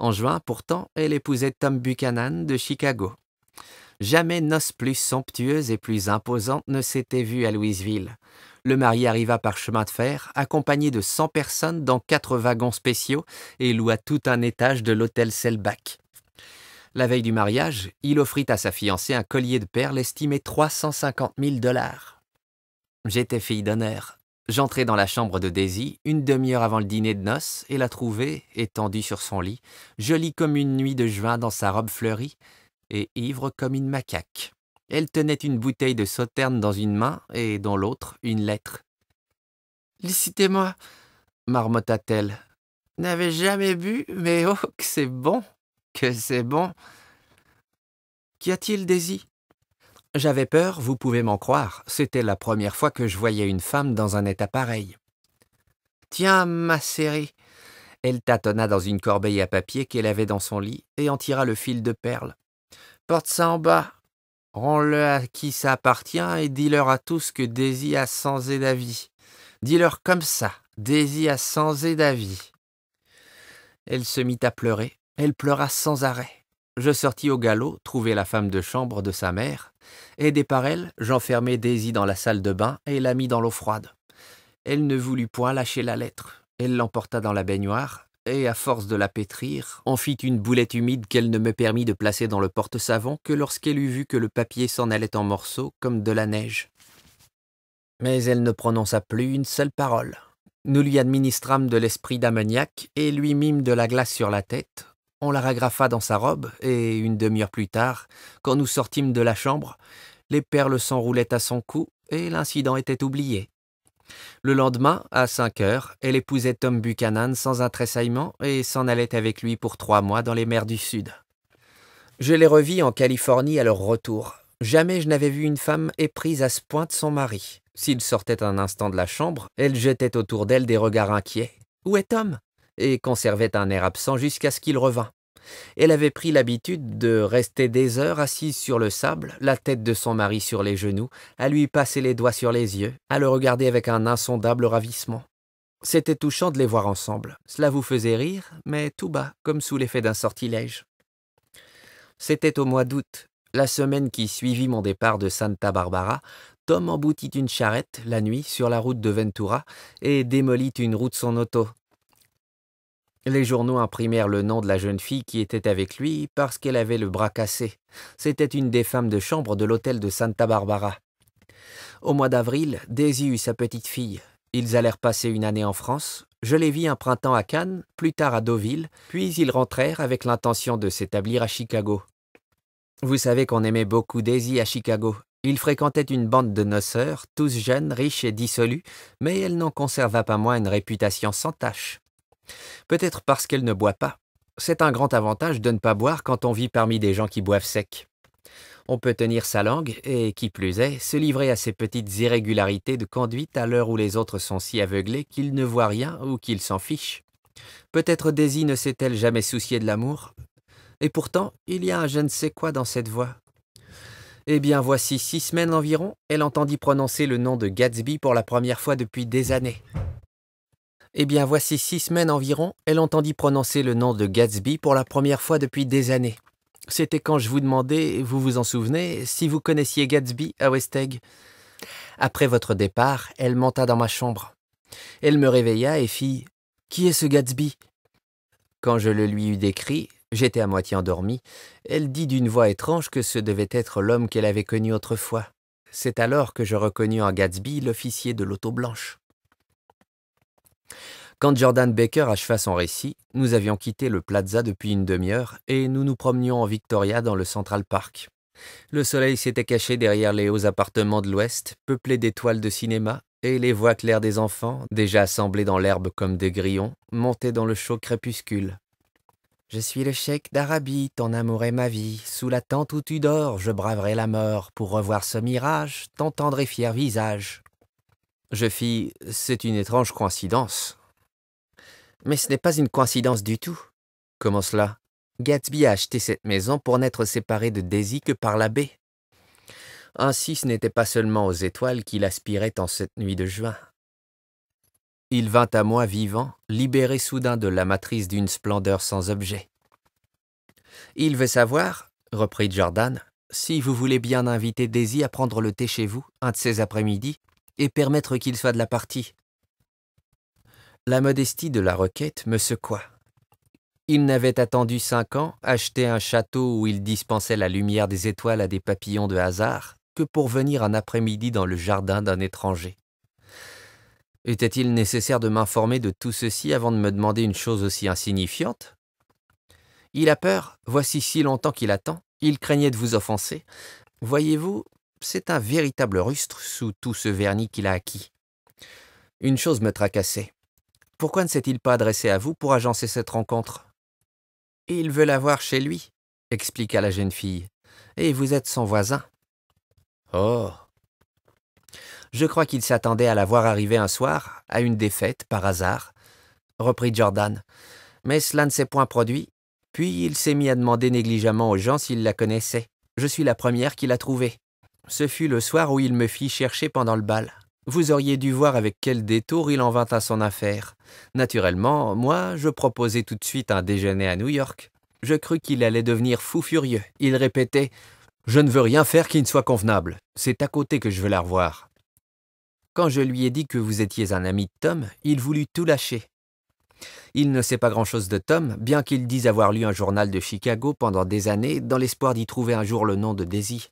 En juin, pourtant, elle épousait Tom Buchanan de Chicago. Jamais noce plus somptueuse et plus imposante ne s'était vue à Louisville le mari arriva par chemin de fer, accompagné de cent personnes dans quatre wagons spéciaux, et loua tout un étage de l'hôtel Selbach. La veille du mariage, il offrit à sa fiancée un collier de perles estimé 350 000 dollars. J'étais fille d'honneur. J'entrai dans la chambre de Daisy une demi-heure avant le dîner de noces et la trouvai, étendue sur son lit, jolie comme une nuit de juin dans sa robe fleurie, et ivre comme une macaque. Elle tenait une bouteille de sauterne dans une main et dans l'autre une lettre. Licitez-moi, marmotta-t-elle. N'avais jamais bu, mais oh, que c'est bon, que c'est bon. Qu'y a-t-il, Daisy? J'avais peur, vous pouvez m'en croire. C'était la première fois que je voyais une femme dans un état pareil. Tiens, ma série. Elle tâtonna dans une corbeille à papier qu'elle avait dans son lit et en tira le fil de perles. Porte ça en bas, Rends-le à qui ça appartient et dis-leur à tous que Daisy a changé d'avis. Dis-leur comme ça, Daisy a changé d'avis. Elle se mit à pleurer, elle pleura sans arrêt. Je sortis au galop, trouver la femme de chambre de sa mère. Aidé par elle, j'enfermai Daisy dans la salle de bain et la mis dans l'eau froide. Elle ne voulut point lâcher la lettre. Elle l'emporta dans la baignoire, et à force de la pétrir, en fit une boulette humide qu'elle ne me permit de placer dans le porte-savon que lorsqu'elle eut vu que le papier s'en allait en morceaux comme de la neige. Mais elle ne prononça plus une seule parole. Nous lui administrâmes de l'esprit d'ammoniac et lui mîmes de la glace sur la tête. On la ragrafa dans sa robe, et une demi-heure plus tard, quand nous sortîmes de la chambre, les perles s'enroulaient à son cou et l'incident était oublié. Le lendemain, à cinq heures, elle épousait Tom Buchanan sans un tressaillement et s'en allait avec lui pour trois mois dans les mers du Sud. Je les revis en Californie à leur retour. Jamais je n'avais vu une femme éprise à ce point de son mari. S'il sortait un instant de la chambre, elle jetait autour d'elle des regards inquiets. Où est Tom? Et conservait un air absent jusqu'à ce qu'il revînt. Elle avait pris l'habitude de rester des heures assise sur le sable, la tête de son mari sur les genoux, à lui passer les doigts sur les yeux, à le regarder avec un insondable ravissement. C'était touchant de les voir ensemble. Cela vous faisait rire, mais tout bas, comme sous l'effet d'un sortilège. C'était au mois d'août, la semaine qui suivit mon départ de Santa Barbara, Tom emboutit une charrette la nuit sur la route de Ventura et démolit une roue de son auto. Les journaux imprimèrent le nom de la jeune fille qui était avec lui parce qu'elle avait le bras cassé. C'était une des femmes de chambre de l'hôtel de Santa Barbara. Au mois d'avril, Daisy eut sa petite fille. Ils allèrent passer une année en France. Je les vis un printemps à Cannes, plus tard à Deauville, puis ils rentrèrent avec l'intention de s'établir à Chicago. Vous savez qu'on aimait beaucoup Daisy à Chicago. Il fréquentait une bande de noceurs, tous jeunes, riches et dissolus, mais elle n'en conserva pas moins une réputation sans tache. Peut-être parce qu'elle ne boit pas. C'est un grand avantage de ne pas boire quand on vit parmi des gens qui boivent sec. On peut tenir sa langue et, qui plus est, se livrer à ces petites irrégularités de conduite à l'heure où les autres sont si aveuglés qu'ils ne voient rien ou qu'ils s'en fichent. Peut-être Daisy ne s'est-elle jamais souciée de l'amour. Et pourtant, il y a un je ne sais quoi dans cette voix. Eh bien, voici six semaines environ, elle entendit prononcer le nom de Gatsby pour la première fois depuis des années. Eh bien, voici six semaines environ, elle entendit prononcer le nom de Gatsby pour la première fois depuis des années. C'était quand je vous demandais, vous vous en souvenez, si vous connaissiez Gatsby à West Egg. Après votre départ, elle monta dans ma chambre. Elle me réveilla et fit Qui est ce Gatsby? Quand je le lui eus décrit, j'étais à moitié endormi, elle dit d'une voix étrange que ce devait être l'homme qu'elle avait connu autrefois. C'est alors que je reconnus en Gatsby l'officier de l'auto blanche. Quand Jordan Baker acheva son récit, nous avions quitté le plaza depuis une demi-heure et nous nous promenions en Victoria dans le Central Park. Le soleil s'était caché derrière les hauts appartements de l'Ouest, peuplés d'étoiles de cinéma, et les voix claires des enfants, déjà assemblés dans l'herbe comme des grillons, montaient dans le chaud crépuscule. Je suis le cheikh d'Arabie, ton amour est ma vie. Sous la tente où tu dors, je braverai la mort pour revoir ce mirage, ton tendre et fier visage. Je fis C'est une étrange coïncidence. Mais ce n'est pas une coïncidence du tout. Comment cela? Gatsby a acheté cette maison pour n'être séparé de Daisy que par la baie. Ainsi ce n'était pas seulement aux étoiles qu'il aspirait en cette nuit de juin. Il vint à moi vivant, libéré soudain de la matrice d'une splendeur sans objet. Il veut savoir, reprit Jordan, si vous voulez bien inviter Daisy à prendre le thé chez vous, un de ces après-midi, et permettre qu'il soit de la partie. La modestie de la requête me secoua. Il n'avait attendu cinq ans, acheté un château où il dispensait la lumière des étoiles à des papillons de hasard, que pour venir un après-midi dans le jardin d'un étranger. Était-il nécessaire de m'informer de tout ceci avant de me demander une chose aussi insignifiante? Il a peur, voici si longtemps qu'il attend, il craignait de vous offenser. Voyez-vous, c'est un véritable rustre sous tout ce vernis qu'il a acquis. Une chose me tracassait. Pourquoi ne s'est-il pas adressé à vous pour agencer cette rencontre? Il veut la voir chez lui, expliqua la jeune fille. Et vous êtes son voisin. Oh Je crois qu'il s'attendait à la voir arriver un soir, à une défaite, par hasard, reprit Jordan. Mais cela ne s'est point produit. Puis il s'est mis à demander négligemment aux gens s'ils la connaissaient. Je suis la première qui l'a trouvée. Ce fut le soir où il me fit chercher pendant le bal. Vous auriez dû voir avec quel détour il en vint à son affaire. Naturellement, moi, je proposai tout de suite un déjeuner à New York. Je crus qu'il allait devenir fou furieux. Il répétait Je ne veux rien faire qui ne soit convenable. C'est à côté que je veux la revoir. Quand je lui ai dit que vous étiez un ami de Tom, il voulut tout lâcher. Il ne sait pas grand-chose de Tom, bien qu'il dise avoir lu un journal de Chicago pendant des années dans l'espoir d'y trouver un jour le nom de Daisy.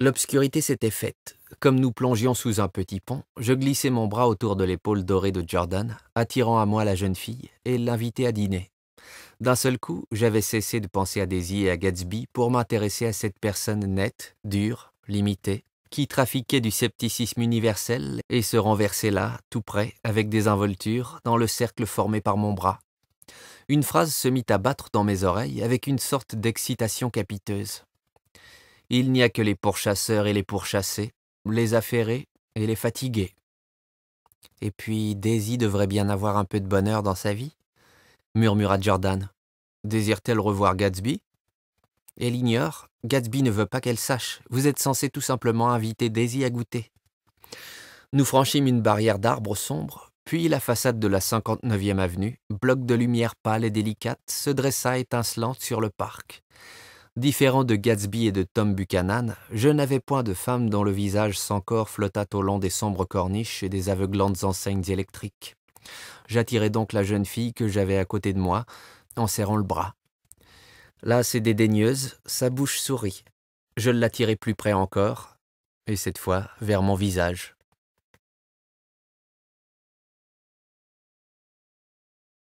L'obscurité s'était faite. Comme nous plongions sous un petit pont, je glissai mon bras autour de l'épaule dorée de Jordan, attirant à moi la jeune fille, et l'invitai à dîner. D'un seul coup, j'avais cessé de penser à Daisy et à Gatsby pour m'intéresser à cette personne nette, dure, limitée, qui trafiquait du scepticisme universel et se renversait là, tout près, avec des involtures, dans le cercle formé par mon bras. Une phrase se mit à battre dans mes oreilles avec une sorte d'excitation capiteuse. Il n'y a que les pourchasseurs et les pourchassés, les affairés et les fatigués. Et puis Daisy devrait bien avoir un peu de bonheur dans sa vie, murmura Jordan. Désire-t-elle revoir Gatsby? Elle ignore, Gatsby ne veut pas qu'elle sache. Vous êtes censé tout simplement inviter Daisy à goûter. Nous franchîmes une barrière d'arbres sombres, puis la façade de la 59e avenue, bloc de lumière pâle et délicate, se dressa étincelante sur le parc. Différent de Gatsby et de Tom Buchanan, je n'avais point de femme dont le visage sans corps flottât au long des sombres corniches et des aveuglantes enseignes électriques. J'attirai donc la jeune fille que j'avais à côté de moi, en serrant le bras. Là, c'est dédaigneuse, sa bouche sourit. Je l'attirai plus près encore, et cette fois vers mon visage.